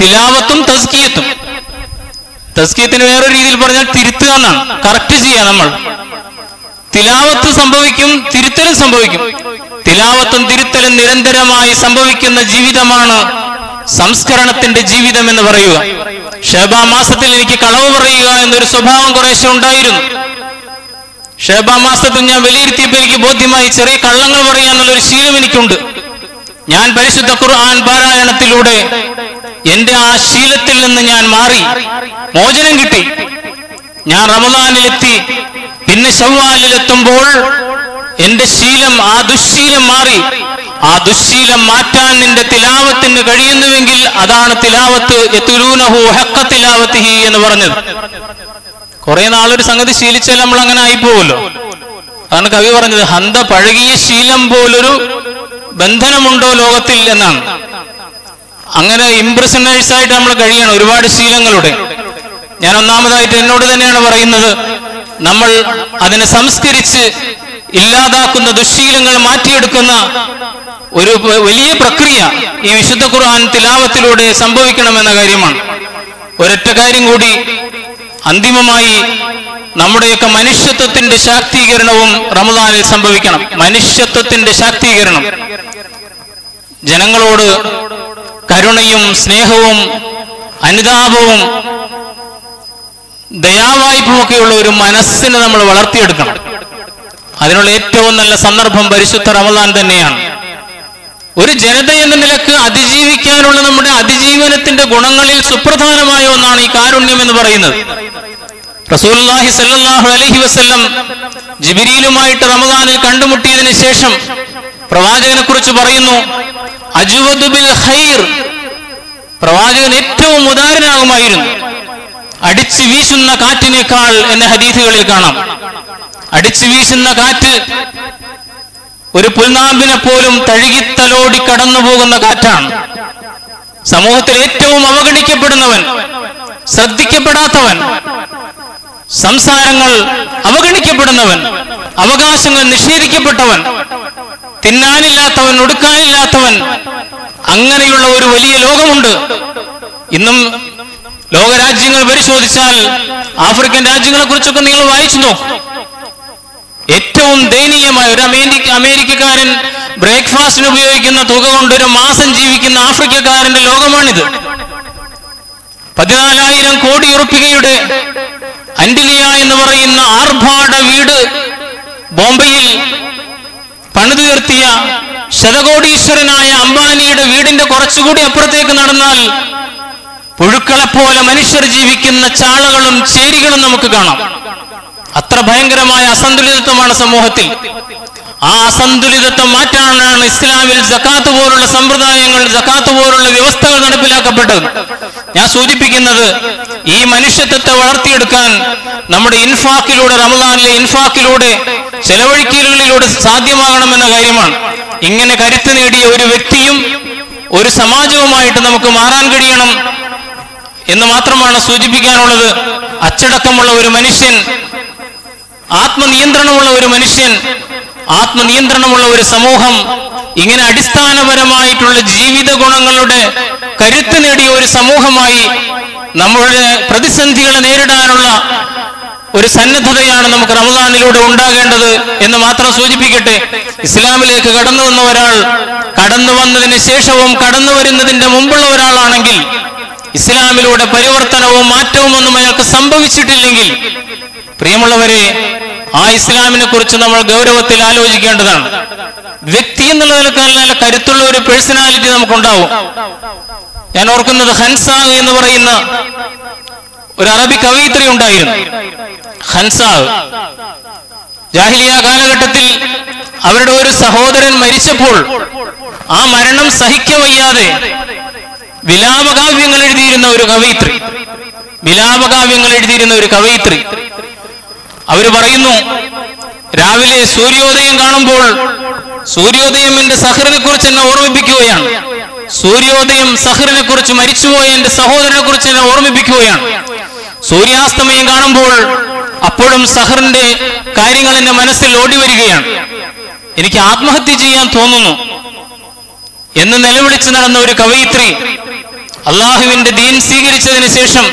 തിലാവത്തും തസ്കിയത്തും തസ്കിയത്തിന് വേറെ രീതിയിൽ പറഞ്ഞാൽ തിരുത്തുക എന്നാണ്. കറക്റ്റ് ചെയ്യുക നമ്മൾ. തിലാവത്ത് സംഭവിക്കും തിരുത്തലും സംഭവിക്കും. തിലാവത്തും തിരുത്തലും നിരന്തരമായി സംഭവിക്കുന്ന ജീവിതമാണ് സംസ്കരണത്തിന്റെ ജീവിതം എന്ന് പറയുക. ഷേബാ മാസത്തിൽ എനിക്ക് കളവ് പറയുക എന്നൊരു സ്വഭാവം കുറേശ്ശെ ഉണ്ടായിരുന്നു. ഷേബ മാസത്തിൽ ഞാൻ വിലയിരുത്തിയപ്പോൾ എനിക്ക് ബോധ്യമായി ചെറിയ കള്ളങ്ങൾ പറയാന്നുള്ളൊരു ശീലം എനിക്കുണ്ട്. ഞാൻ പരിശുദ്ധ ഖുർആൻ പാരായണത്തിലൂടെ എന്റെ ആ ശീലത്തിൽ നിന്ന് ഞാൻ മാറി. മോചനം കിട്ടി. ഞാൻ റമദാനിലെത്തി. പിന്നെ ശവ്വാലിലെത്തുമ്പോൾ എന്റെ ശീലം ആ ദുശീലം മാറി. ആ ദുശീലം മാറ്റാൻ നിന്റെ തിലാവത്തിന് കഴിയുന്നുവെങ്കിൽ അതാണ് തിലാവത്ത് യത്തുലൂനഹു ഹി എന്ന് പറഞ്ഞത്. കുറെ നാളൊരു സംഗതി ശീലിച്ചാൽ നമ്മൾ അങ്ങനെ ആയിപ്പോവല്ലോ. അതാണ് കവി പറഞ്ഞത് ഹന്ത പഴകിയ ശീലം പോലൊരു ബന്ധനമുണ്ടോ ലോകത്തിൽ എന്നാണ്. അങ്ങനെ ഇംപ്രഷനേഴ്സ് ആയിട്ട് നമ്മൾ കഴിയണം ഒരുപാട് ശീലങ്ങളുടെ. ഞാൻ ഒന്നാമതായിട്ട് എന്നോട് തന്നെയാണ് പറയുന്നത് നമ്മൾ അതിനെ സംസ്കരിച്ച് ഇല്ലാതാക്കുന്ന ദുശീലങ്ങൾ മാറ്റിയെടുക്കുന്ന ഒരു വലിയ പ്രക്രിയ ഈ വിശുദ്ധ ഖുർആൻ തിലാവത്തിലൂടെ സംഭവിക്കണമെന്ന കാര്യമാണ്. ഒരൊറ്റ കാര്യം കൂടി അന്തിമമായി നമ്മുടെയൊക്കെ മനുഷ്യത്വത്തിന്റെ ശാക്തീകരണവും റമദാനിൽ സംഭവിക്കണം. മനുഷ്യത്വത്തിന്റെ ശാക്തീകരണം. ജനങ്ങളോട് കരുണയും സ്നേഹവും അനുതാപവും ദയാവായ്പുമൊക്കെയുള്ള ഒരു മനസ്സിനെ നമ്മൾ വളർത്തിയെടുക്കണം. അതിനുള്ള ഏറ്റവും നല്ല സന്ദർഭം പരിശുദ്ധ റമദാൻ തന്നെയാണ്. ഒരു ജനത എന്ന നിലയ്ക്ക് അതിജീവിക്കാനുള്ള നമ്മുടെ അതിജീവനത്തിന്റെ ഗുണങ്ങളിൽ സുപ്രധാനമായ ഒന്നാണ് ഈ കാരുണ്യം എന്ന് പറയുന്നത്. റസൂൽഹി സല്ലാഹു അലഹി വസ്ല്ലം ജിബിരിയിലുമായിട്ട് റമദാനിൽ കണ്ടുമുട്ടിയതിന് ശേഷം പ്രവാചകനെ കുറിച്ച് പറയുന്നു അജുവദുബിൽ ഖൈർ. പ്രവാചകൻ ഏറ്റവും ഉദാരനാകുമായിരുന്നു. അടിച്ചു വീശുന്ന കാറ്റിനേക്കാൾ എന്ന ഹദീസുകളിൽ കാണാം. അടിച്ചു വീശുന്ന കാറ്റ് ഒരു പുൽനാമ്പിനെ പോലും തഴുകിത്തലോടി കടന്നു പോകുന്ന കാറ്റാണ്. സമൂഹത്തിൽ ഏറ്റവും അവഗണിക്കപ്പെടുന്നവൻ ശ്രദ്ധിക്കപ്പെടാത്തവൻ സംസാരങ്ങൾ അവഗണിക്കപ്പെടുന്നവൻ അവകാശങ്ങൾ നിഷേധിക്കപ്പെട്ടവൻ തിന്നാനില്ലാത്തവൻ ഒടുക്കാനില്ലാത്തവൻ അങ്ങനെയുള്ള ഒരു വലിയ ലോകമുണ്ട്. ഇന്നും ലോകരാജ്യങ്ങൾ പരിശോധിച്ചാൽ ആഫ്രിക്കൻ രാജ്യങ്ങളെ കുറിച്ചൊക്കെ നിങ്ങൾ വായിച്ചു നോക്കും. ഏറ്റവും ദയനീയമായ ഒരു അമേരിക്ക അമേരിക്കക്കാരൻ ബ്രേക്ക്ഫാസ്റ്റിന് ഉപയോഗിക്കുന്ന തുക കൊണ്ട് ഒരു മാസം ജീവിക്കുന്ന ആഫ്രിക്കക്കാരന്റെ ലോകമാണിത്. പതിനാലായിരം കോടി ഉറുപ്പികയുടെ അന്റിലിയ എന്ന് പറയുന്ന ആർഭാട വീട് ബോംബെയിൽ പണിതുയർത്തിയ ശതകോടീശ്വരനായ അംബാനിയുടെ വീടിന്റെ കുറച്ചുകൂടി അപ്പുറത്തേക്ക് നടന്നാൽ പുഴുക്കളെപ്പോലെ മനുഷ്യർ ജീവിക്കുന്ന ചാളകളും ചേരികളും നമുക്ക് കാണാം. അത്ര ഭയങ്കരമായ അസന്തുലിതത്വമാണ് സമൂഹത്തിൽ. ആ അസന്തുലിതത്വം മാറ്റാനാണ് ഇസ്ലാമിൽ ജക്കാത്ത് പോലുള്ള സമ്പ്രദായങ്ങൾ ജക്കാത്ത് പോലുള്ള വ്യവസ്ഥകൾ നടപ്പിലാക്കപ്പെട്ടത്. ഞാൻ സൂചിപ്പിക്കുന്നത് ഈ മനുഷ്യത്വത്തെ വളർത്തിയെടുക്കാൻ നമ്മുടെ ഇൻഫാക്കിലൂടെ റമദാനിലെ ഇൻഫാക്കിലൂടെ ചെലവഴിക്കലുകളിലൂടെ സാധ്യമാകണമെന്ന കാര്യമാണ്. ഇങ്ങനെ കരുത്ത് നേടിയ ഒരു വ്യക്തിയും ഒരു സമാജവുമായിട്ട് നമുക്ക് മാറാൻ കഴിയണം എന്ന് മാത്രമാണ് സൂചിപ്പിക്കാനുള്ളത്. അച്ചടക്കമുള്ള ഒരു മനുഷ്യൻ ആത്മനിയന്ത്രണമുള്ള ഒരു മനുഷ്യൻ ആത്മനിയന്ത്രണമുള്ള ഒരു സമൂഹം ഇങ്ങനെ അടിസ്ഥാനപരമായിട്ടുള്ള ജീവിത ഗുണങ്ങളുടെ കരുത്ത് നേടിയ ഒരു സമൂഹമായി നമ്മളുടെ പ്രതിസന്ധികളെ നേരിടാനുള്ള ഒരു സന്നദ്ധതയാണ് നമുക്ക് റമദാനിലൂടെ ഉണ്ടാകേണ്ടത് എന്ന് മാത്രം സൂചിപ്പിക്കട്ടെ. ഇസ്ലാമിലേക്ക് കടന്നു വന്ന ഒരാൾ കടന്നു വന്നതിന് ശേഷവും കടന്നു വരുന്നതിന്റെ മുമ്പുള്ള ഒരാളാണെങ്കിൽ ഇസ്ലാമിലൂടെ പരിവർത്തനവും മാറ്റവും ഒന്നും അയാൾക്ക് സംഭവിച്ചിട്ടില്ലെങ്കിൽ പ്രിയമുള്ളവരെ ആ ഇസ്ലാമിനെ കുറിച്ച് നമ്മൾ ഗൗരവത്തിൽ ആലോചിക്കേണ്ടതാണ്. വ്യക്തി എന്നുള്ള നിലക്കാൽ നല്ല കരുത്തുള്ള ഒരു പേഴ്സണാലിറ്റി നമുക്കുണ്ടാവും. ഞാൻ ഓർക്കുന്നത് ഹൻസാഗ് എന്ന് പറയുന്ന ഒരു അറബി കവയിത്രി ഉണ്ടായിരുന്നു. ഹൻസാഗ് ജാഹിലിയ കാലഘട്ടത്തിൽ അവരുടെ ഒരു സഹോദരൻ മരിച്ചപ്പോൾ ആ മരണം സഹിക്കവയ്യാതെ വിലാപകാവ്യങ്ങൾ എഴുതിയിരുന്ന ഒരു കവയിത്രി. വിലാപകാവ്യങ്ങൾ എഴുതിയിരുന്ന ഒരു കവയിത്രി. അവർ പറയുന്നു രാവിലെ സൂര്യോദയം കാണുമ്പോൾ സൂര്യോദയം എന്റെ സഹറിനെ കുറിച്ച് എന്നെ ഓർമ്മിപ്പിക്കുകയാണ്. സൂര്യോദയം സഹറിനെ കുറിച്ച് മരിച്ചുപോയ എന്റെ സഹോദരനെ കുറിച്ച് എന്നെ ഓർമ്മിപ്പിക്കുകയാണ്. സൂര്യാസ്തമയം കാണുമ്പോൾ അപ്പോഴും സഹറിന്റെ കാര്യങ്ങൾ എന്റെ മനസ്സിൽ ഓടി വരികയാണ്. എനിക്ക് ആത്മഹത്യ ചെയ്യാൻ തോന്നുന്നു. എന്ന് നിലവിളിച്ച് നടന്ന ഒരു കവയിത്രി അള്ളാഹുവിന്റെ ദീൻ സ്വീകരിച്ചതിന് ശേഷം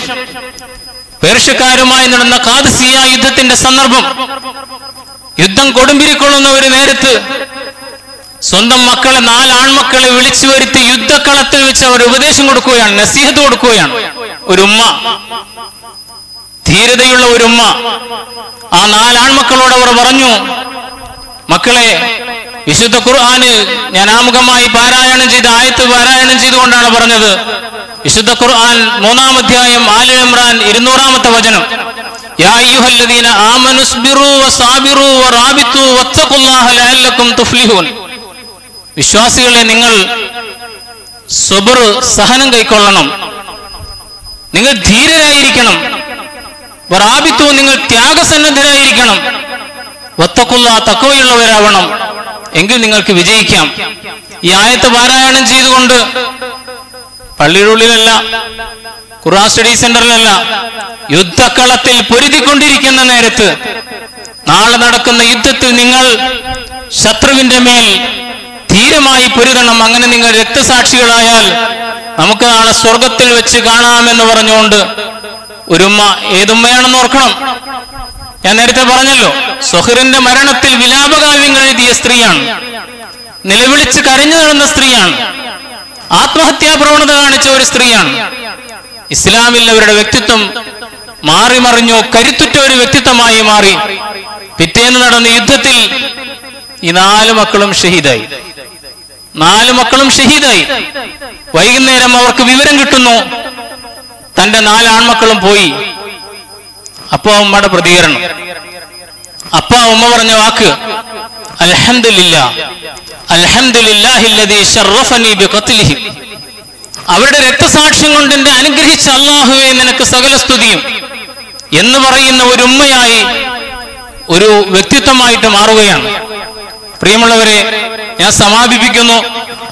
പേർഷ്യക്കാരുമായി നടന്ന കാദസിയ യുദ്ധത്തിന്റെ സന്ദർഭം. യുദ്ധം കൊടുമ്പിരിക്കൊള്ളുന്ന ഒരു നേരത്ത് സ്വന്തം മക്കളെ നാല് ആൺമക്കളെ വിളിച്ചു വരുത്തി യുദ്ധക്കളത്തിൽ വെച്ച് അവർ ഉപദേശം കൊടുക്കുകയാണ് നസീഹത്ത് കൊടുക്കുകയാണ്. ഒരു ഉമ്മ. ധീരതയുള്ള ഒരു ഉമ്മ. ആ നാലാൺമക്കളോട് അവർ പറഞ്ഞു മക്കളെ വിശുദ്ധ ഖുർആാന് ഞാൻ ആമുഖമായി പാരായണം ചെയ്ത് ആയത്ത് പാരായണം ചെയ്തുകൊണ്ടാണ് പറഞ്ഞത്. വിശുദ്ധ ഖുർആൻ മൂന്നാം അധ്യായം ആലു ഇമ്രാൻ ഇരുന്നൂറാമത്തെ വചനം. വിശ്വാസികളെ നിങ്ങൾ സഹനം കൈക്കൊള്ളണം. നിങ്ങൾ ധീരരായിരിക്കണം. റാബിത്തു നിങ്ങൾ ത്യാഗസന്നദ്ധരായിരിക്കണം. വത്തക്കുള്ള തക്കവയുള്ളവരാവണം. എങ്കിൽ നിങ്ങൾക്ക് വിജയിക്കാം. ഈ ആയത്ത് പാരായണം ചെയ്തുകൊണ്ട് പള്ളിയുടെ ഉള്ളിലല്ല ഖുറാൻ സ്റ്റഡി സെന്ററിലല്ല യുദ്ധക്കളത്തിൽ പൊരുതിക്കൊണ്ടിരിക്കുന്ന നേരത്ത് നാളെ നടക്കുന്ന യുദ്ധത്തിൽ നിങ്ങൾ ശത്രുവിന്റെ മേൽ ധീരമായി പൊരുതണം. അങ്ങനെ നിങ്ങൾ രക്തസാക്ഷികളായാൽ നമുക്ക് നാളെ സ്വർഗത്തിൽ വെച്ച് കാണാമെന്ന് പറഞ്ഞുകൊണ്ട് ഒരുമ്മ ഏതുമ്മയാണെന്ന് ഓർക്കണം. ഞാൻ നേരത്തെ പറഞ്ഞല്ലോ സൊഹറിന്റെ മരണത്തിൽ വിലാപകാവ്യങ്ങൾ എഴുതിയ സ്ത്രീയാണ്. നിലവിളിച്ച് കരഞ്ഞു നടന്ന സ്ത്രീയാണ്. ആത്മഹത്യാ പ്രവണത കാണിച്ച ഒരു സ്ത്രീയാണ്. ഇസ്ലാമിൽ അവരുടെ വ്യക്തിത്വം മാറി മറിഞ്ഞു കരുത്തുറ്റ ഒരു വ്യക്തിത്വമായി മാറി. പിറ്റേന്ന് നടന്ന യുദ്ധത്തിൽ ഈ നാല് മക്കളും ഷഹീദായി. നാല് മക്കളും ഷഹീദായി. വൈകുന്നേരം അവർക്ക് വിവരം കിട്ടുന്നു. തന്റെ നാല് ആൺമക്കളും പോയി. അപ്പോ അമ്മയുടെ പ്രതികരണം. അപ്പ ഉമ്മ പറഞ്ഞ വാക്ക് ബിഖത്ലിഹി അവരുടെ രക്തസാക്ഷ്യം കൊണ്ട് എന്നെ അനുഗ്രഹിച്ച അള്ളാഹുവെ നിനക്ക് സകല സ്തുതിയും. എന്ന് പറയുന്ന ഒരു ഉമ്മയായി ഒരു വ്യക്തിത്വമായിട്ട് മാറുകയാണ്. പ്രിയമുള്ളവരെ ഞാൻ സമാപിപ്പിക്കുന്നു.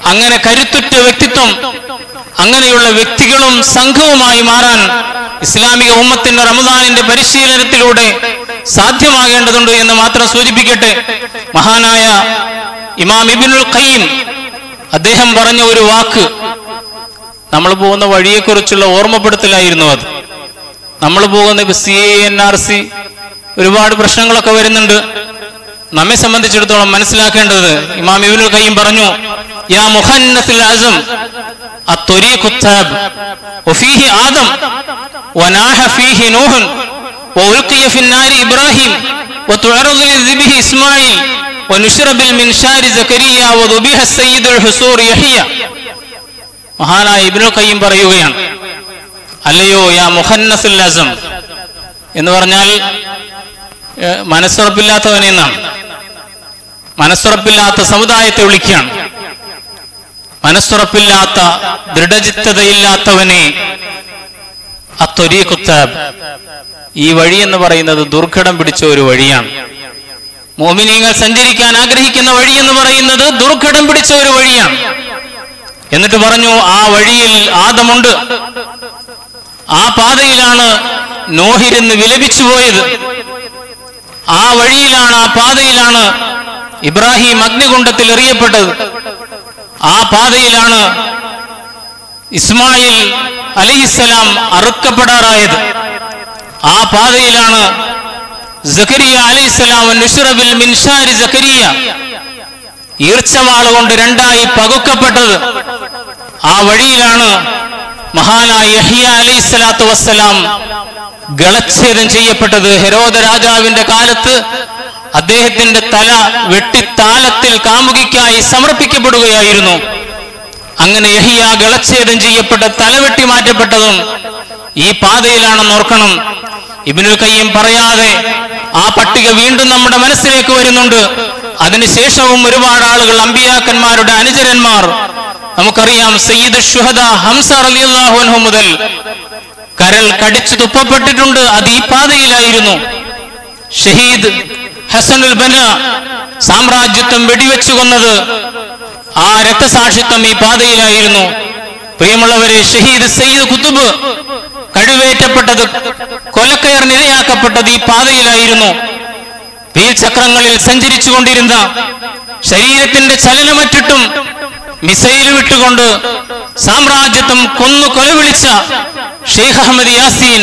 അങ്ങനെ കരുത്തുറ്റ വ്യക്തിത്വം അങ്ങനെയുള്ള വ്യക്തികളും സംഘവുമായി മാറാൻ ഇസ്ലാമിക ഉമ്മത്തിന്റെ റമദാനിന്റെ പരിശീലനത്തിലൂടെ സാധ്യമാകേണ്ടതുണ്ട് എന്ന് മാത്രം സൂചിപ്പിക്കട്ടെ. മഹാനായ ഇമാം ഇബിനുൽ ഖയ്യിം അദ്ദേഹം പറഞ്ഞ ഒരു വാക്ക് നമ്മൾ പോകുന്ന വഴിയെക്കുറിച്ചുള്ള ഓർമ്മപ്പെടുത്തലായിരുന്നു അത് നമ്മൾ പോകുന്ന C A N R C ഒരുപാട് പ്രശ്നങ്ങളൊക്കെ വരുന്നുണ്ട് നമ്മെ സംബന്ധിച്ചിടത്തോളം മനസ്സിലാക്കേണ്ടത് ഇമാം ഇബിനുൽ ഖയ്യിം പറഞ്ഞു യാ മുഹന്നത്തുൽ അസം الطريق التاب وفيه آدم وناح فيه نوح وألقي في النار إبراهيم وتعرض لذبه إسماعيل മഹാനായ ഇബ്നു കയ്യും പറയുകയാണ് അല്ലയോ യാ മുഹന്നസുൽ അസം? എന്ന് പറഞ്ഞാൽ മനസ്സുറപ്പില്ലാത്തവനെ എന്നാണ് മനസ്സുറപ്പില്ലാത്ത സമുദായത്തെ വിളിക്കുകയാണ്. മനസ്സുറപ്പില്ലാത്ത ദൃഢചിത്തതയില്ലാത്തവനെ അത്തൊരീ കുത്താബ് ഈ വഴി എന്ന് പറയുന്നത് ദുർഘടം പിടിച്ച ഒരു വഴിയാണ്. മോമിനിയങ്ങൾ സഞ്ചരിക്കാൻ ആഗ്രഹിക്കുന്ന വഴി എന്ന് പറയുന്നത് ദുർഘടം പിടിച്ച ഒരു വഴിയാണ്. എന്നിട്ട് പറഞ്ഞു ആ വഴിയിൽ ആദമുണ്ട്. ആ പാതയിലാണ് നോഹിരുന്ന് വിലപിച്ചു പോയത്. ആ വഴിയിലാണ് ആ പാതയിലാണ് ഇബ്രാഹിം അഗ്നികുണ്ടത്തിൽ എറിയപ്പെട്ടത്. ആ പാതയിലാണ് ഇസ്മായിൽ അലിഹിസ്സലാം അറുക്കപ്പെടാറായത്. ആ പാതയിലാണ് സക്കരിയ അലിഹിസ്സലാം നുഷറബിൽ മിൻഷാരി സക്കരിയ ഈർച്ചവാൾ കൊണ്ട് രണ്ടായി പകുക്കപ്പെട്ടത്. ആ വഴിയിലാണ് മഹാനായ യഹിയ അലൈഹി സ്വലാത്തു വസ്സലാം ഗളച്ഛേദം ചെയ്യപ്പെട്ടത്. ഹെരോദ രാജാവിന്റെ കാലത്ത് അദ്ദേഹത്തിന്റെ തല വെട്ടിത്താലത്തിൽ കാമുകിക്കായി സമർപ്പിക്കപ്പെടുകയായിരുന്നു. അങ്ങനെ യഹിയ ഗളച്ഛേദം ചെയ്യപ്പെട്ട തല വെട്ടി മാറ്റപ്പെട്ടതും ഈ പാതയിലാണെന്ന് ഓർക്കണം. ഇബിനുൽ കയ്യം പറയാതെ ആ പട്ടിക വീണ്ടും നമ്മുടെ മനസ്സിലേക്ക് വരുന്നുണ്ട്. അതിനുശേഷവും ഒരുപാട് ആളുകൾ അമ്പിയാക്കന്മാരുടെ അനുചരന്മാർ നമുക്കറിയാം സയ്യിദ് ഷുഹദ ഹംസ റളിയല്ലാഹു അൻഹു മുതൽ കരൽ കടിച്ചു തുപ്പപ്പെട്ടിട്ടുണ്ട്. അത് ഈ പാതയിലായിരുന്നു. ഷഹീദ് ഹസനുൽ ബന സാമ്രാജ്യത്വം വെടിവെച്ചു കൊന്നത് ആ രക്തസാക്ഷിത്വം ഈ പാതയിലായിരുന്നു. പ്രിയമുള്ളവരെ ഷഹീദ് സയ്യിദ് കുത്തുബ് കഴിവേറ്റപ്പെട്ടത് കൊലക്കയർ നിരയാക്കപ്പെട്ടത് ഈ പാതയിലായിരുന്നു. വീൽചക്രങ്ങളിൽ സഞ്ചരിച്ചു കൊണ്ടിരുന്ന ശരീരത്തിന്റെ ചലനമറ്റിട്ടും മിസൈൽ വിട്ടുകൊണ്ട് സാമ്രാജ്യത്വം കൊന്നു കൊലവിളിച്ച ഷെയ്ഖ് അഹമ്മദ് യാസീൻ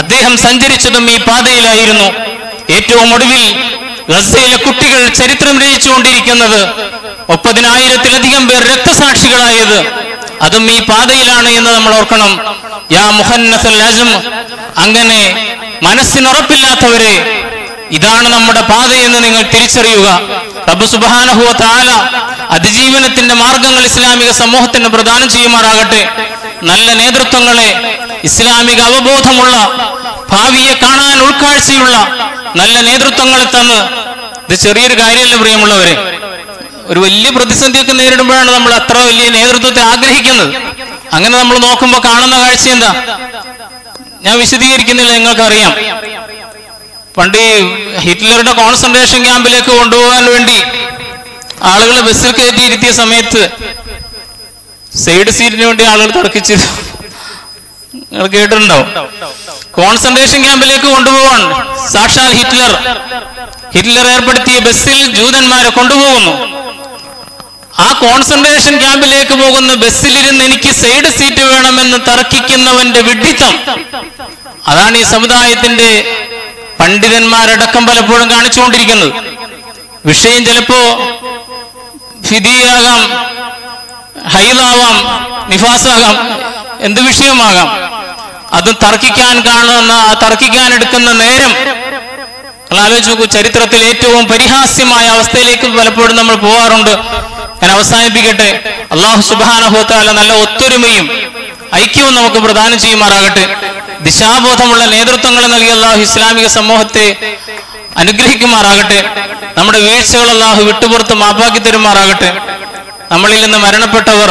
അദ്ദേഹം സഞ്ചരിച്ചതും ഈ പാതയിലായിരുന്നു. ഏറ്റവും ഒടുവിൽ ഗസയിലെ കുട്ടികൾ ചരിത്രം രചിച്ചുകൊണ്ടിരിക്കുന്നത് മുപ്പതിനായിരത്തിലധികം പേർ രക്തസാക്ഷികളായത് അതും ഈ പാതയിലാണ് എന്ന് നമ്മൾ ഓർക്കണം. യാ മുഹന്നസൽ അങ്ങനെ മനസ്സിനുറപ്പില്ലാത്തവരെ ഇതാണ് നമ്മുടെ പാതയെന്ന് നിങ്ങൾ തിരിച്ചറിയുക. റബ്ബ് സുബാനഹുവ താല അതിജീവനത്തിന്റെ മാർഗങ്ങൾ ഇസ്ലാമിക സമൂഹത്തിന് പ്രദാനം ചെയ്യുമാറാകട്ടെ. നല്ല നേതൃത്വങ്ങളെ ഇസ്ലാമിക അവബോധമുള്ള ഭാവിയെ കാണാൻ ഉൾക്കാഴ്ചയുള്ള നല്ല നേതൃത്വങ്ങളെ തന്ന്. ഇത് ചെറിയൊരു കാര്യമല്ല പ്രിയമുള്ളവരെ. ഒരു വലിയ പ്രതിസന്ധിയൊക്കെ നേരിടുമ്പോഴാണ് നമ്മൾ അത്ര വലിയ നേതൃത്വത്തെ ആഗ്രഹിക്കുന്നത്. അങ്ങനെ നമ്മൾ നോക്കുമ്പോൾ കാണുന്ന കാഴ്ച എന്താ? ഞാൻ വിശദീകരിക്കുന്നില്ല നിങ്ങൾക്കറിയാം. പണ്ട് ഹിറ്റ്ലറുടെ കോൺസെൻട്രേഷൻ ക്യാമ്പിലേക്ക് കൊണ്ടുപോകാൻ വേണ്ടി ആളുകൾ ബസ്സിൽ കയറ്റി ഇരുത്തിയ സമയത്ത് സൈഡ് സീറ്റിന് വേണ്ടി ആളുകൾ തർക്കിച്ചിരുന്നു. നിങ്ങൾ കേട്ടിട്ടുണ്ടാവും. കോൺസെൻട്രേഷൻ ക്യാമ്പിലേക്ക് കൊണ്ടുപോകാൻ സാക്ഷാൽ ഹിറ്റ്ലർ. ഹിറ്റ്ലർ ഏർപ്പെടുത്തിയ ബസ്സിൽ ജൂതന്മാരെ കൊണ്ടുപോകുന്നു. ആ കോൺസെൻട്രേഷൻ ക്യാമ്പിലേക്ക് പോകുന്ന ബസ്സിലിരുന്ന് എനിക്ക് സൈഡ് സീറ്റ് വേണമെന്ന് തർക്കിക്കുന്നവന്റെ വിഡിത്തം. അതാണ് ഈ സമുദായത്തിന്റെ പണ്ഡിതന്മാരടക്കം പലപ്പോഴും കാണിച്ചുകൊണ്ടിരിക്കുന്നത്. വിഷയം ചിലപ്പോ ഫിദിയാകാം ഹൈലാവാം നിഫാസാകാം എന്ത് വിഷയമാകാം. അത് തർക്കിക്കാൻ കാണുന്ന ആ തർക്കിക്കാൻ എടുക്കുന്ന നേരം. ആലോചിച്ച് നോക്കൂ ചരിത്രത്തിൽ ഏറ്റവും പരിഹാസ്യമായ അവസ്ഥയിലേക്ക് പലപ്പോഴും നമ്മൾ പോകാറുണ്ട് ഞാൻ അവസാനിപ്പിക്കട്ടെ. അള്ളാഹു സുബാനഹുത്താല നല്ല ഒത്തൊരുമയും ഐക്യവും നമുക്ക് പ്രദാനം ചെയ്യുമാറാകട്ടെ. ദിശാബോധമുള്ള നേതൃത്വങ്ങൾ നൽകി അള്ളാഹു ഇസ്ലാമിക സമൂഹത്തെ അനുഗ്രഹിക്കുമാറാകട്ടെ. നമ്മുടെ വീഴ്ചകൾ അള്ളാഹു വിട്ടുപുറത്ത് മാപ്പാക്കി തരുമാറാകട്ടെ. നമ്മളിൽ നിന്ന് മരണപ്പെട്ടവർ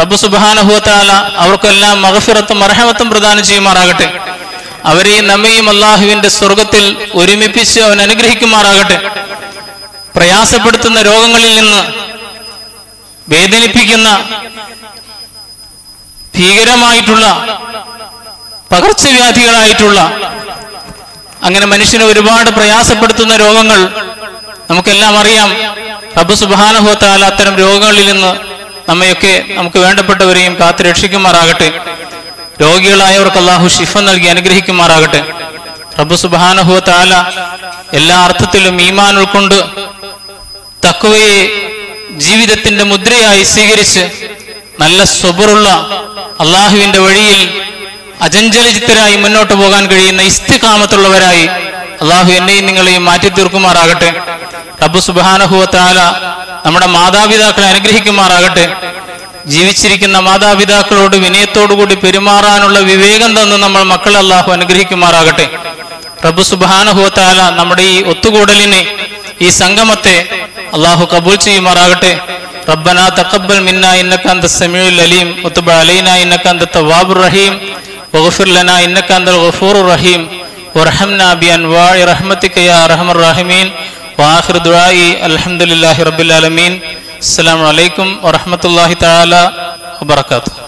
റബ്ബ് സുബാനഹുത്താല അവർക്കെല്ലാം മഹഫിറത്തും മർഹമത്തും പ്രദാനം ചെയ്യുമാറാകട്ടെ. അവരെയും നമ്മയും അള്ളാഹുവിന്റെ സ്വർഗത്തിൽ ഒരുമിപ്പിച്ച് അവൻ അനുഗ്രഹിക്കുമാറാകട്ടെ. പ്രയാസപ്പെടുത്തുന്ന രോഗങ്ങളിൽ നിന്ന് വേദനിപ്പിക്കുന്ന ഭീകരമായിട്ടുള്ള പകർച്ചവ്യാധികളായിട്ടുള്ള അങ്ങനെ മനുഷ്യനെ ഒരുപാട് പ്രയാസപ്പെടുത്തുന്ന രോഗങ്ങൾ നമുക്കെല്ലാം അറിയാം. റബ്ബ് സുബാനഹോത്താല അത്തരം രോഗങ്ങളിൽ നിന്ന് നമ്മയൊക്കെ നമുക്ക് വേണ്ടപ്പെട്ടവരെയും കാത്തു രക്ഷിക്കുമാറാകട്ടെ. രോഗികളായവർക്ക് അള്ളാഹു ഷിഫ നൽകി അനുഗ്രഹിക്കുമാറാകട്ടെ. റബ്ബ് സുബാനഹുവ താല എല്ലാ അർത്ഥത്തിലും ഈമാൻ ഉൾക്കൊണ്ട് തക്കുവയെ ജീവിതത്തിന്റെ മുദ്രയായി സ്വീകരിച്ച് നല്ല സ്വബറുള്ള അള്ളാഹുവിന്റെ വഴിയിൽ അജഞ്ചലിതരായി മുന്നോട്ട് പോകാൻ കഴിയുന്ന ഇസ്തികാമത്തുള്ളവരായി അള്ളാഹു എന്നെയും നിങ്ങളെയും മാറ്റി തീർക്കുമാറാകട്ടെ. റബ്ബു സുബാനഹുവത്താല നമ്മുടെ മാതാപിതാക്കളെ അനുഗ്രഹിക്കുമാറാകട്ടെ. ജീവിച്ചിരിക്കുന്ന മാതാപിതാക്കളോട് വിനയത്തോടുകൂടി പെരുമാറാനുള്ള വിവേകം തന്ന് നമ്മൾ മക്കളെ അള്ളാഹു അനുഗ്രഹിക്കുമാറാകട്ടെ. റബ്ബു സുബാനഹുവത്താല നമ്മുടെ ഈ ഒത്തുകൂടലിനെ ഈ സംഗമത്തെ അള്ളാഹു കബൂൽ ചെയ്യുമാറാകട്ടെ ربنا تقبل منا انك انت السميع العليم وتب علينا انك انت التواب الرحيم واغفر لنا انك انت الغفور الرحيم وارحمنا بانواع رحمتك يا ارحم الراحمين واخر دعائي الحمد لله رب العالمين السلام عليكم ورحمه الله تعالى وبركاته